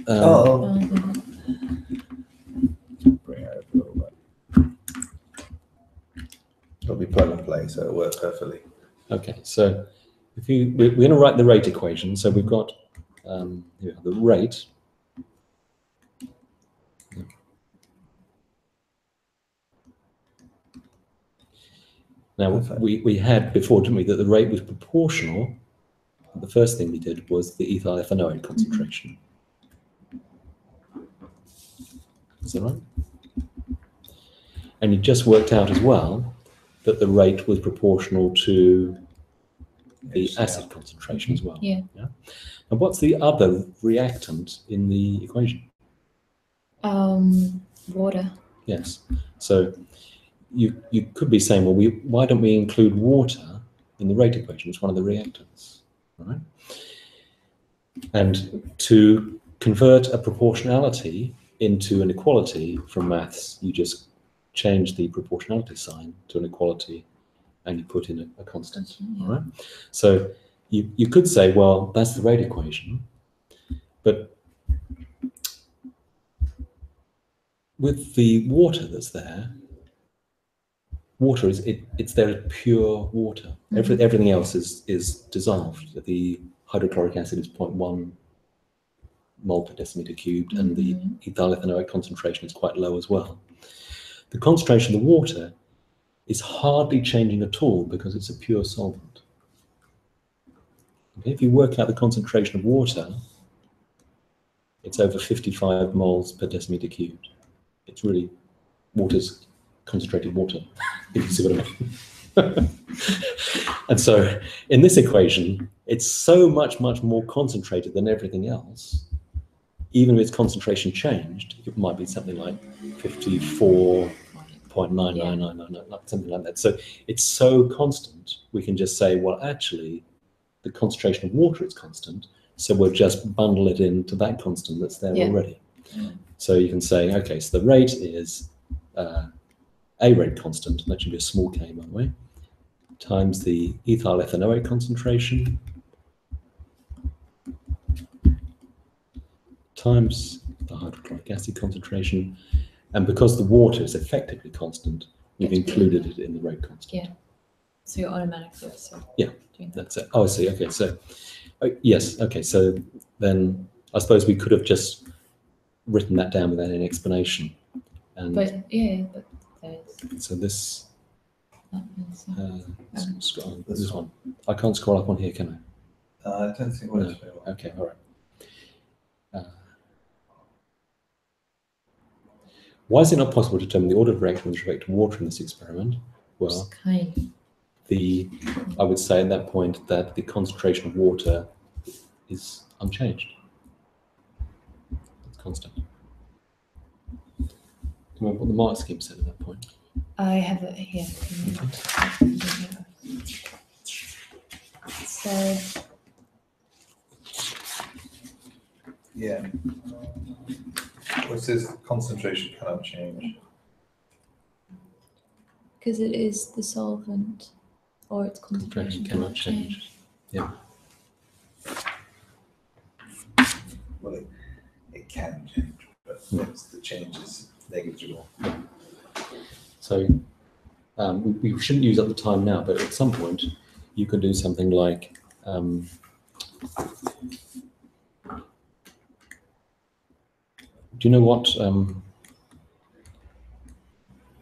Um, Oh, Um, Bring it over a little bit. It'll be plug and play, so it'll work perfectly. Okay, so if you, we're, we're going to write the rate equation. So we've got um, the rate. Now, Perfect. we, we had before, didn't we, that the rate was proportional. The first thing we did was the ethyl ethanoate concentration. Is that right? And you just worked out as well that the rate was proportional to the HCl. acid concentration as well. Yeah. And what's the other reactant in the equation? um, water. Yes. So you you could be saying, well, we why don't we include water in the rate equation? It's one of the reactants, right? And to convert a proportionality into an equality from maths, you just change the proportionality sign to an equality, and you put in a, a constant. All right. So you, you could say, well, that's the rate equation, but with the water that's there, water is it, it's there as pure water. Every, everything else is is dissolved. The hydrochloric acid is 0.1 mole per decimeter cubed, and the Mhm. ethyl ethanoate concentration is quite low as well. The concentration of the water is hardly changing at all because it's a pure solvent. If you work out the concentration of water, it's over 55 moles per decimeter cubed. It's really water's concentrated water, if you see what I mean. and so in this equation, it's so much, much more concentrated than everything else. Even if its concentration changed, it might be something like 54 point nine nine nine nine nine, something like that. So it's so constant, we can just say, well, actually, the concentration of water is constant, so we'll just bundle it into that constant that's there Yeah. already. So you can say, okay, so the rate is uh, a rate constant, and that should be a small k, by the way, times the ethyl ethanoate concentration times the hydrochloric acid concentration, and because the water is effectively constant, we've It's included it in the rate constant. Yeah. So you're automatically also Yeah. that. That's it. Oh, I see. Okay, so uh, yes. Okay, so then I suppose we could have just written that down without any explanation. And But yeah, but there's so this, uh, uh, let's scroll on, this one, I can't scroll up on here, can Uh, I don't think it works very Okay, all right. Why is it not possible to determine the order of reaction with respect to water in this experiment? Well, just kind. the, I would say at that point that the concentration of water is unchanged. It's constant. Do you remember what the mark scheme said at that point? I have it here. It said Yeah. Well, it says concentration cannot change. because it is the solvent or its concentration cannot change. Yeah. Well, it, it can change, but it's, the change is negligible. So um, we, we shouldn't use up the time now, but at some point you can do something like um, do you know what um,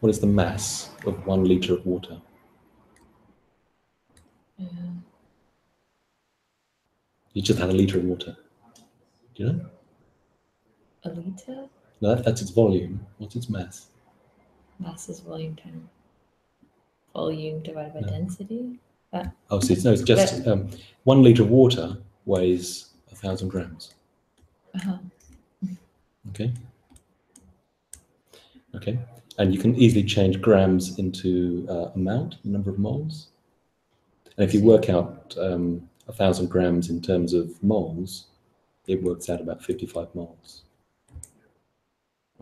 what is the mass of one liter of water? Yeah. You just had a liter of water. Do you know? A liter No, that, that's its volume. What's its mass? mass is volume times volume divided by No. density. Oh, so it's, no, it's just um, one liter of water weighs a thousand grams. Uh-huh. Okay. Okay. And you can easily change grams into uh, amount, number of moles. And if you work out um, a thousand grams in terms of moles, it works out about 55 moles.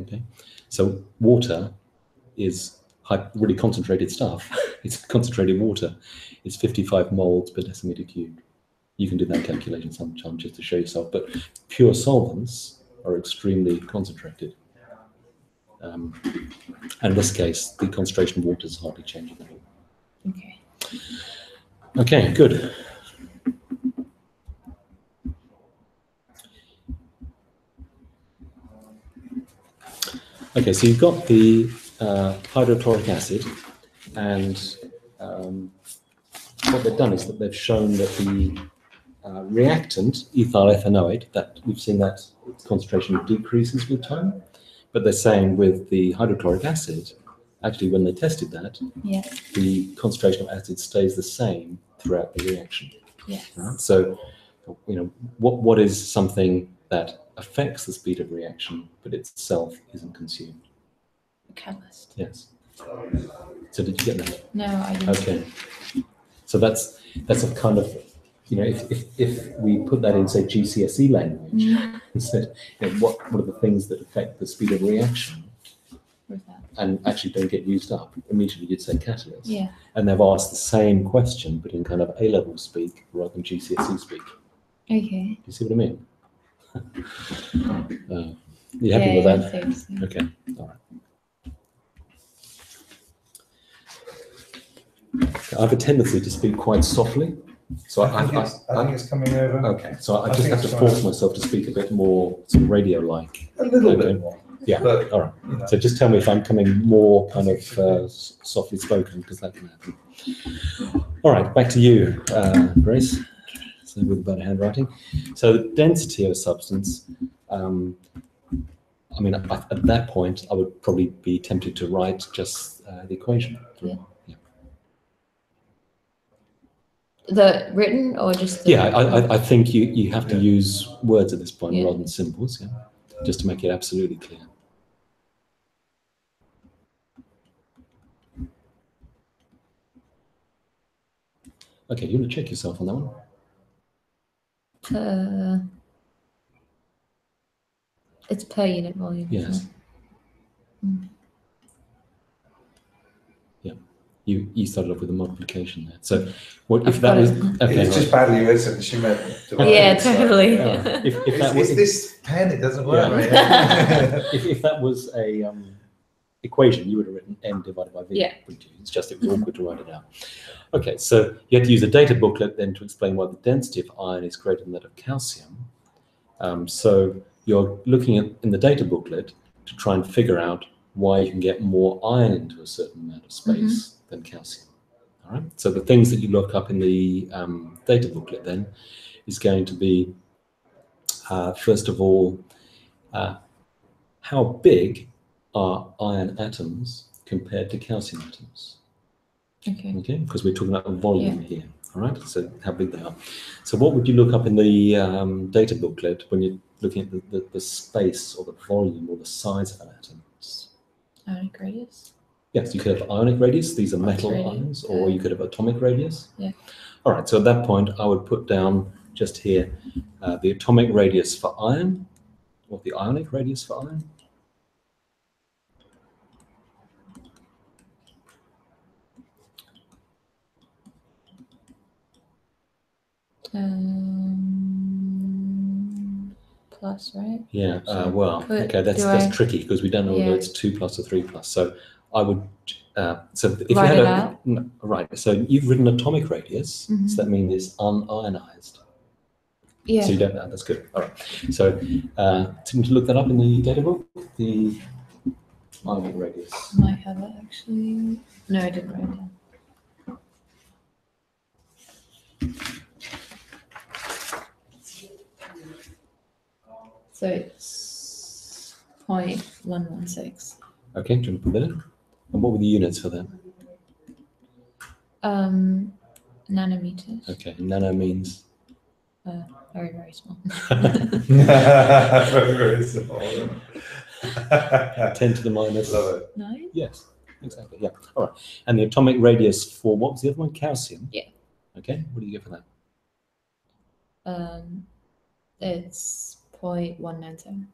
Okay. So water is high, really concentrated stuff. it's concentrated water. It's 55 moles per decimeter cubed. You can do that calculation sometime just to show yourself. But pure solvents are extremely concentrated. Um, and in this case, the concentration of water is hardly changing at all. Okay. Okay, good. Okay, so you've got the uh, hydrochloric acid, and um, what they've done is that they've shown that the uh, reactant, ethyl ethanoate, that we've seen that its concentration decreases with time, but they're saying with the hydrochloric acid, actually when they tested that, Yeah. the concentration of acid stays the same throughout the reaction. Yes. Right? So, you know, what what is something that affects the speed of reaction, but itself isn't consumed? A catalyst. Yes. So did you get that? No, I didn't. Okay. So that's that's a kind of, you know, if if, if we put that in say GCSE language Mm. and said, you know, what what are the things that affect the speed of reaction and actually don't get used up? Immediately you'd say catalyst. Yeah. and they've asked the same question, but in kind of A level speak rather than GCSE speak. Do Okay. you see what I mean? uh, you happy yeah, with that? So. Okay, all right. I have a tendency to speak quite softly, so I, I think I, it's, I think it's coming over okay, so I, I just think have to it's force fine. myself to speak a bit more sort of radio-like. a little Okay. bit more. Yeah, But, all right. you know, So just tell me if I'm coming more kind of uh, s- softly spoken, because that can happen. All right, back to you, uh, Grace. So with better handwriting. So the density of a substance, um, I mean, at, at that point, I would probably be tempted to write just uh, the equation. Yeah. The written or just the Yeah, I, I, I think you, you have to use words at this point Yeah. rather than symbols, yeah, just to make it absolutely clear. Okay, you want to check yourself on that one? per. It's per unit volume. Yes. it? Mm. You, you started off with a multiplication there. So what if I've that was, okay, it's right. just badly written. She meant. Yeah, so- totally. Yeah. If, if that was, this pen, it doesn't work. Yeah. right? if, if that was a um, equation, you would have written m divided by v. Yeah. wouldn't you? It's just it was awkward to write it out. Okay, so you have to use a data booklet then to explain why the density of iron is greater than that of calcium. Um, so you're looking at in the data booklet to try and figure out why you can get more iron into a certain amount of space than calcium. All right. So the things that you look up in the um, data booklet then is going to be uh, first of all, uh, how big are iron atoms compared to calcium atoms? Okay. Okay, because we're talking about volume here. All right, so how big they are. So what would you look up in the um, data booklet when you're looking at the, the, the space or the volume or the size of an atom? Ionic radius. Yes, you could have ionic radius, these are metal Radius, ions, or you could have atomic radius. Yeah. All right, so at that point, I would put down just here uh, the atomic radius for iron, or the ionic radius for iron. Um, plus, right? Yeah, uh, well, put- okay, that's that's I- tricky because we don't know whether it's two plus or three plus. So I would, uh, so if you had a, right, so you've written atomic radius, Mhm. so that means it's unionized. Yeah. So you don't know, that's good. All right. So, uh, to to look that up in the data book, the ionic radius. Might have it actually. No, I didn't write it down. So it's point one one six. Okay, do you want to put that in? And what were the units for that? Um, nanometers. Okay, nano means. Very very small. Very, very simple. 10 to the minus. Love it. Nine. Yes, exactly. Yeah. All right. And the atomic radius for what was the other one? Calcium. Yeah. Okay. What do you get for that? Um, it's point one nine seven.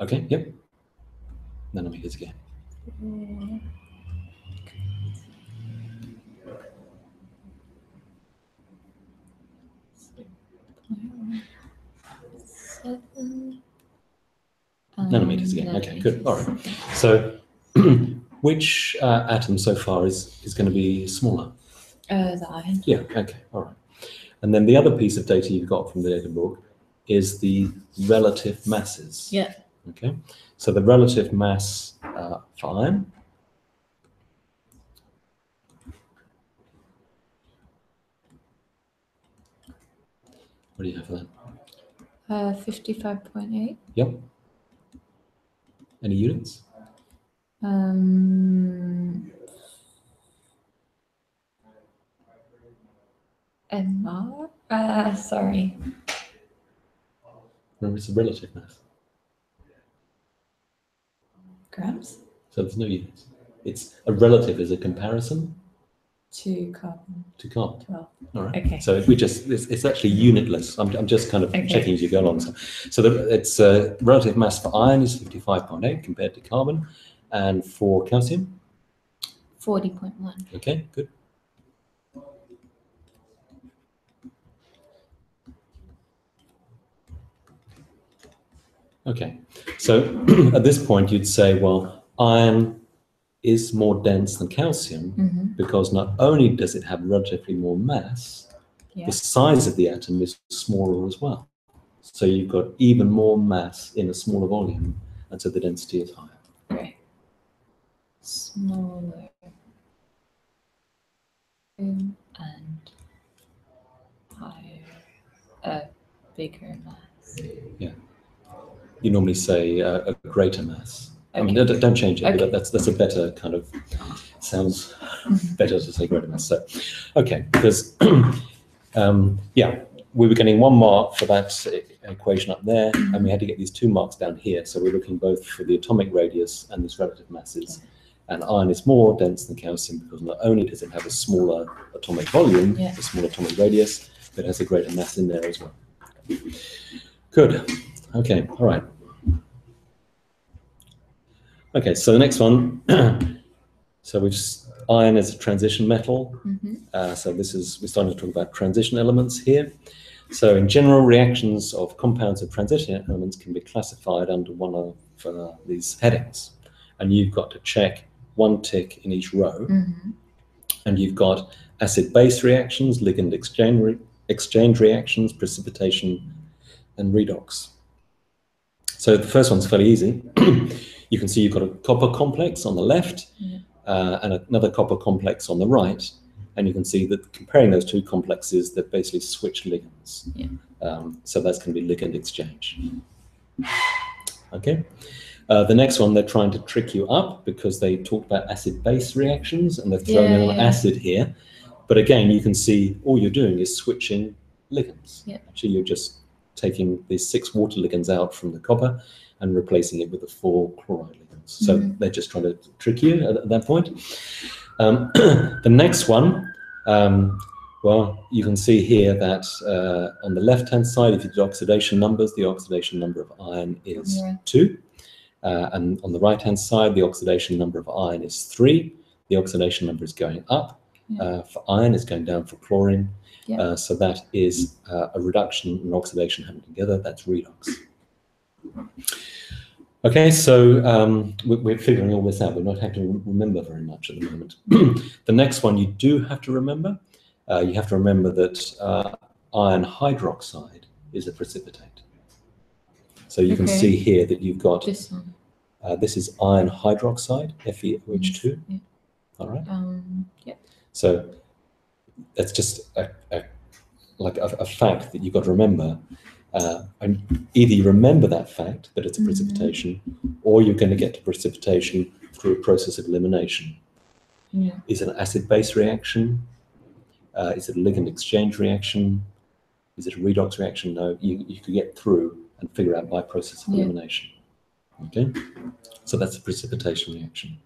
Okay. Yep. Nanometers again. Seven. Nanometers again. Okay. Good. All right. So, which uh, atom so far is is going to be smaller? Uh, the iron. Yeah. Okay. All right. And then the other piece of data you've got from the data book is the relative masses. Yeah. Okay. So the relative mass uh, for iron. What do you have for that? Uh, fifty-five point eight. Yep. Any units? Um, MR? Uh, sorry. Remember, it's a relative mass. Grams? So there's no units. It's a relative is a comparison To carbon to carbon. 12. All right. Okay. So we just it's, it's actually unitless. I'm, I'm just kind of Okay. checking as you go along. So, so the, it's uh, relative mass for iron is 55.8 compared to carbon, and for calcium. 40.1. Okay, good. Okay, so at this point you'd say, well, iron is more dense than calcium Mm-hmm. because not only does it have relatively more mass, Yeah. the size of the atom is smaller as well. So you've got even more mass in a smaller volume, and so the density is higher. Great. Smaller. Um, And higher. Uh, bigger mass. You normally say uh, a greater mass. I mean, Okay. don't, change it. Okay. But that's that's a better kind of sounds Mhm. better to say greater mass. So, okay, because um, yeah, we were getting one mark for that equation up there, and we had to get these two marks down here. So we're looking both for the atomic radius and these relative masses. And iron is more dense than calcium because not only does it have a smaller atomic volume, Yeah. a smaller atomic radius, but it has a greater mass in there as well. Good. Okay. All right. Okay. So the next one. so we've s- iron is a transition metal. Mm-hmm. Uh, so this is we're starting to talk about transition elements here. So in general, reactions of compounds of transition elements can be classified under one of uh, these headings, and you've got to check one tick in each row, Mm-hmm. and you've got acid-base reactions, ligand exchange re- exchange reactions, precipitation and redox. So the first one's fairly easy. you can see you've got a copper complex on the left Yeah. uh, and another copper complex on the right. And you can see that comparing those two complexes, they're basically switched ligands. Yeah. Um, so that's going to be ligand exchange. Okay. Uh, the next one, they're trying to trick you up because they talked about acid-base reactions and they've thrown Yeah, in an yeah. acid here. But again, you can see all you're doing is switching ligands. Yeah. Actually, you're just taking these six water ligands out from the copper and replacing it with the four chloride ligands. So Mhm. they're just trying to trick you at, at that point. Um, the next one, um, well, you can see here that uh, on the left-hand side, if you do oxidation numbers, the oxidation number of iron is Yeah. two. Uh, and on the right-hand side, the oxidation number of iron is three. The oxidation number is going up. Yeah. Uh, for iron, it's going down for chlorine. Yeah. Uh, so that is uh, a reduction and oxidation happening together. That's redox. Okay, so um, we- we're figuring all this out. We're not having to remember very much at the moment. the next one you do have to remember. Uh, you have to remember that uh, iron hydroxide is a precipitate. So you can see here that you've got This one. uh, this is iron hydroxide, FeOH2. Yeah. All right. Um, yeah. So that's just a, a like a, a fact that you've got to remember. Uh, and either you remember that fact that it's a Mhm. precipitation, or you're going to get to precipitation through a process of elimination. Yeah. Is it an acid-base reaction? Uh, is it a ligand exchange reaction? Is it a redox reaction? No, you, you could get through and figure out by process of Yeah. elimination. Okay, so that's a precipitation reaction.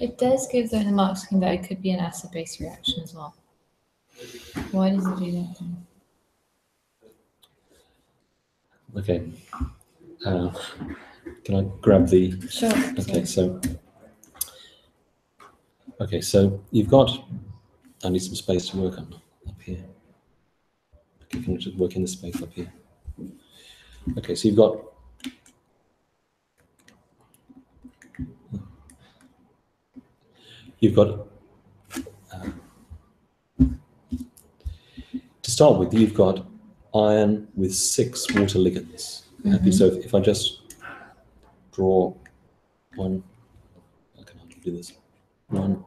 It does give though the mark that it could be an acid-base reaction as well. Why does it do that? Okay. Uh, can I grab the? Sure. Okay, so. Okay, so you've got. I need some space to work on up here. Okay, can I just work in the space up here? Okay, so you've got. You've got. uh, to start with, you've got iron with six water ligands. Happy? Mhm. So if, if I just draw one, I can do this. One.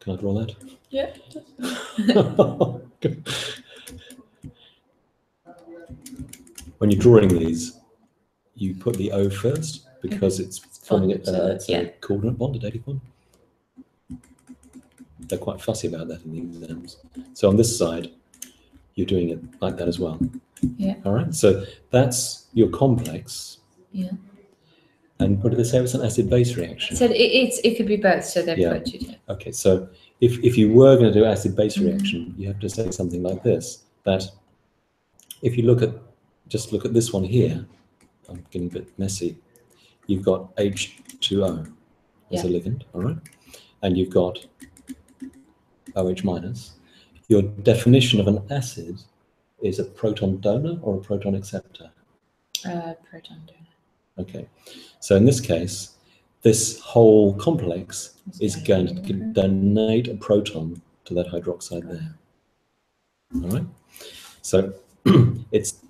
Can I draw that? Yeah. when you're drawing these, you put the O first because it's forming it. Bond, Uh, it's a coordinate bond, a dative one. They're quite fussy about that in the exams. So on this side, you're doing it like that as well. Yeah. All right. So that's your complex. Yeah. And what did they say? It was an acid-base reaction. So it, it's it could be both. So they've Yeah. put. Okay, so if, if you were going to do acid-base Mhm. reaction, you have to say something like this, that if you look at, just look at this one here, I'm getting a bit messy, you've got H2O as a ligand, all right? And you've got OH minus. Your definition of an acid is a proton donor or a proton acceptor. Uh, proton donor. Okay, so in this case, this whole complex is going to donate a proton to that hydroxide there. All right. So it's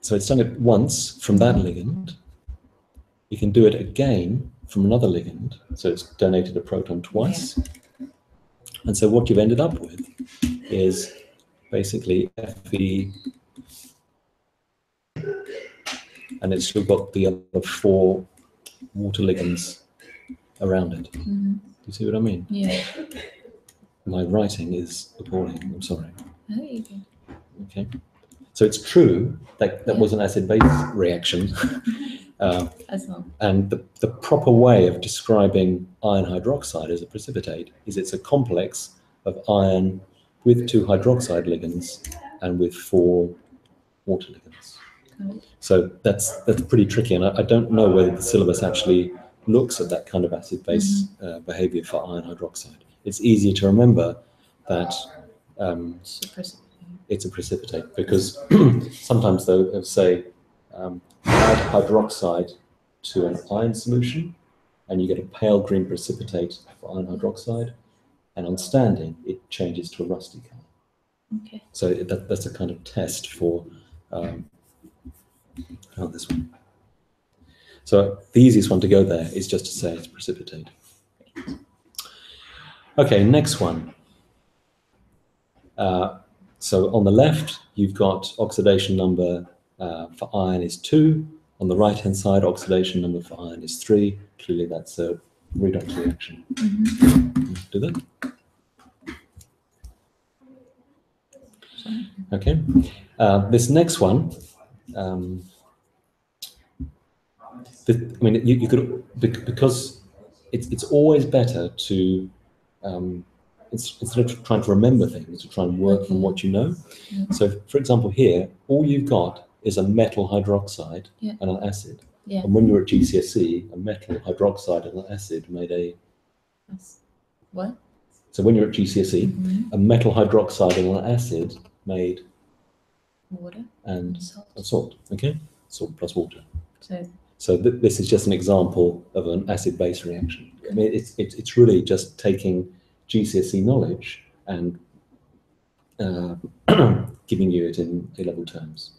so it's done it once from that ligand. You can do it again from another ligand. So it's donated a proton twice. And so what you've ended up with is basically Fe and it's still got the other four water ligands around it. Mhm. You see what I mean? Yeah. My writing is appalling. I'm sorry. Oh, you go. Okay. So it's true that that was an acid base reaction. uh, As well. and the, the proper way of describing iron hydroxide as a precipitate is it's a complex of iron with two hydroxide ligands and with four water ligands. So that's that's pretty tricky, and I, I don't know whether the syllabus actually looks at that kind of acid-base uh, behavior for iron hydroxide. It's easier to remember that um, It's a precipitate. it's a precipitate because sometimes they'll say um, add hydroxide to an iron solution, and you get a pale green precipitate of iron hydroxide, and on standing it changes to a rusty color. Okay. So that, that's a kind of test for um, oh, this one. So the easiest one to go there is just to say it's precipitate. Okay, next one. Uh, so on the left, you've got oxidation number uh, for iron is two. On the right hand side, oxidation number for iron is three. Clearly, that's a redox reaction. Do that. Okay. Uh, this next one, um, the, I mean, you, you could because it's it's always better to um, it's, instead of trying to remember things, to try and work from what you know. Mhm. So, for example, here, all you've got is a metal hydroxide Yeah. and an acid. Yeah. And when you're at GCSE, a metal hydroxide and an acid made a. What? So when you're at GCSE, Mhm. a metal hydroxide and an acid made Water and salt. a salt. Okay, salt plus water. So So th- this is just an example of an acid-base reaction. I mean, it's, it's, it's really just taking GCSE knowledge and uh, giving you it in A-level terms.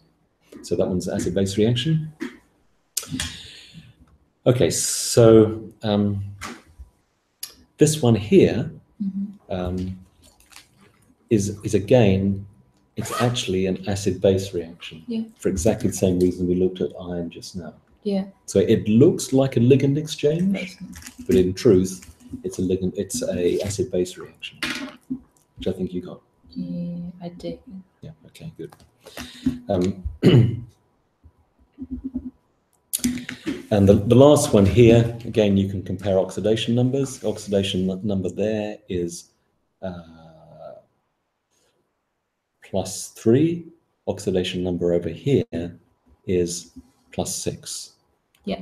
So that one's acid-base reaction. Okay, so um, this one here mhm. um, is is again, it's actually an acid-base reaction Yeah. for exactly the same reason we looked at iron just now. yeah, So it looks like a ligand exchange, but in truth, it's a ligand. It's a acid-base reaction, which I think you got. Yeah, I did. Yeah. Okay. Good. Um, and the, the last one here, again, you can compare oxidation numbers. Oxidation number there is uh, plus three. Oxidation number over here is plus six. Yeah.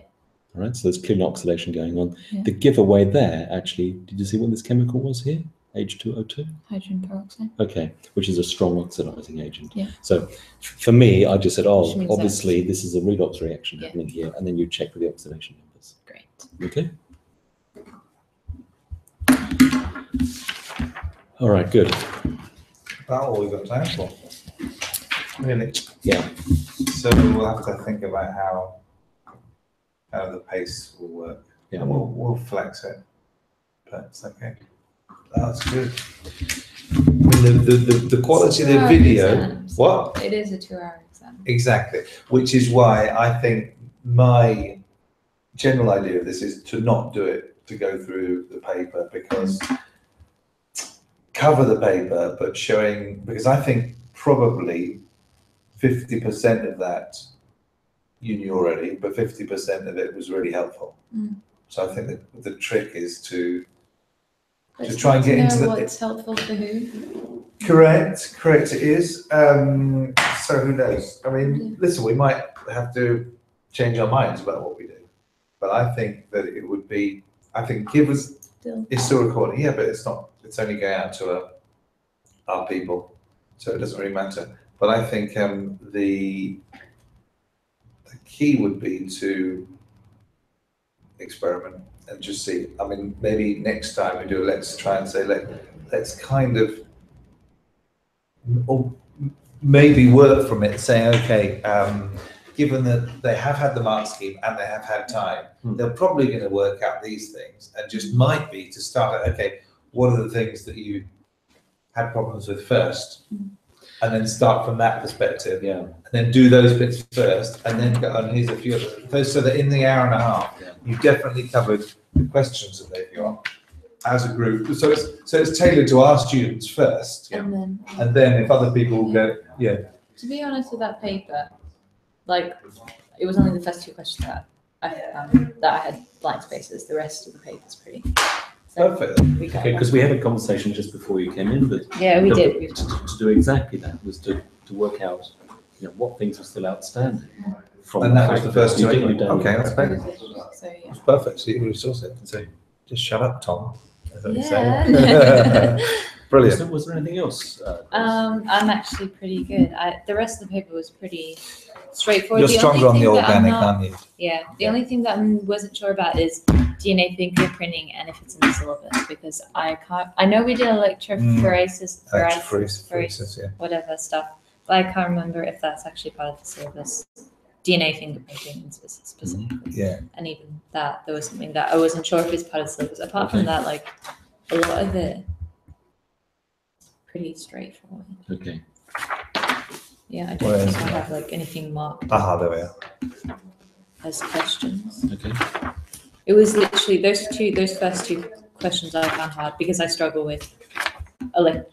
All right. So there's clean oxidation going on. Yeah. The giveaway there, actually, did you see what this chemical was here? H2O2. Hydrogen peroxide. Okay, which is a strong oxidizing agent. Yeah. So for me, I just said, oh, means obviously this is a redox reaction Yeah. happening here, and then you check for the oxidation numbers. Great. Okay. All right, good. About all we've got time for. Really? Yeah. So we'll have to think about how, how the pace will work. Yeah. And we'll, we'll flex it. But it's okay. That's good. I mean, the, the, the, the quality of the video, exams. what? It is a two-hour exam. Exactly, which is why I think my general idea of this is to not do it, to go through the paper because cover the paper, but showing, because I think probably fifty percent of that you knew already, but fifty percent of it was really helpful. Mm. So I think that the trick is to To try and get into the- What's helpful for who? Correct, correct, it is. Um, so who knows? I mean, listen, we might have to change our minds about what we do. But I think that it would be, I think give us, Still. it's still recording, yeah, but it's not, it's only going out to our, our people. So it doesn't really matter. But I think, um, the, the key would be to experiment and just see. I mean, maybe next time we do, it, let's try and say, let, let's kind of or maybe work from it, saying, okay, um, given that they have had the mark scheme and they have had time, Hmm. they're probably going to work out these things and just might be to start at, okay, what are the things that you had problems with first? And then start from that perspective, Yeah. and then do those bits first, and then go, and here's a few of those, so that in the hour and a half, Yeah. you've definitely covered the questions that they've got as a group. So it's, so it's tailored to our students first, And then, uh, and then if other people go, yeah, to be honest with that paper, like, it was only the first two questions that I found that I had blank spaces. The rest of the paper's pretty. So perfect. we got Okay, that. because we had a conversation just before you came in, but Yeah, we did. but We- To, to do exactly that was to, to work out, you know, what things are still outstanding. Mm. From And that was the first you two. didn't- Okay, that's great. So, yeah. It's perfect. So you really saw it. So just shut up, Tom. That's what you say. Yeah. Was Brilliant. there, was there anything else? uh, um, I'm actually pretty good. I, the rest of the paper was pretty straightforward. You're The only stronger on the thing that I'm organic, not- aren't you? Yeah, the only thing that I wasn't sure about is DNA fingerprinting and if it's in the syllabus because I can't. I know we did Mm. electrophoresis, phoresis, Electrophoresis, phoresis, yeah. whatever stuff, but I can't remember if that's actually part of the syllabus. DNA fingerprinting specifically, Yeah, and even that there was something that I wasn't sure if it's part of the syllabus. Apart from that, like a lot of it, pretty straightforward. Okay. Yeah, I don't think I have like anything marked aha, there we are. as questions. Okay. It was literally those two, those first two questions I found hard because I struggle with elec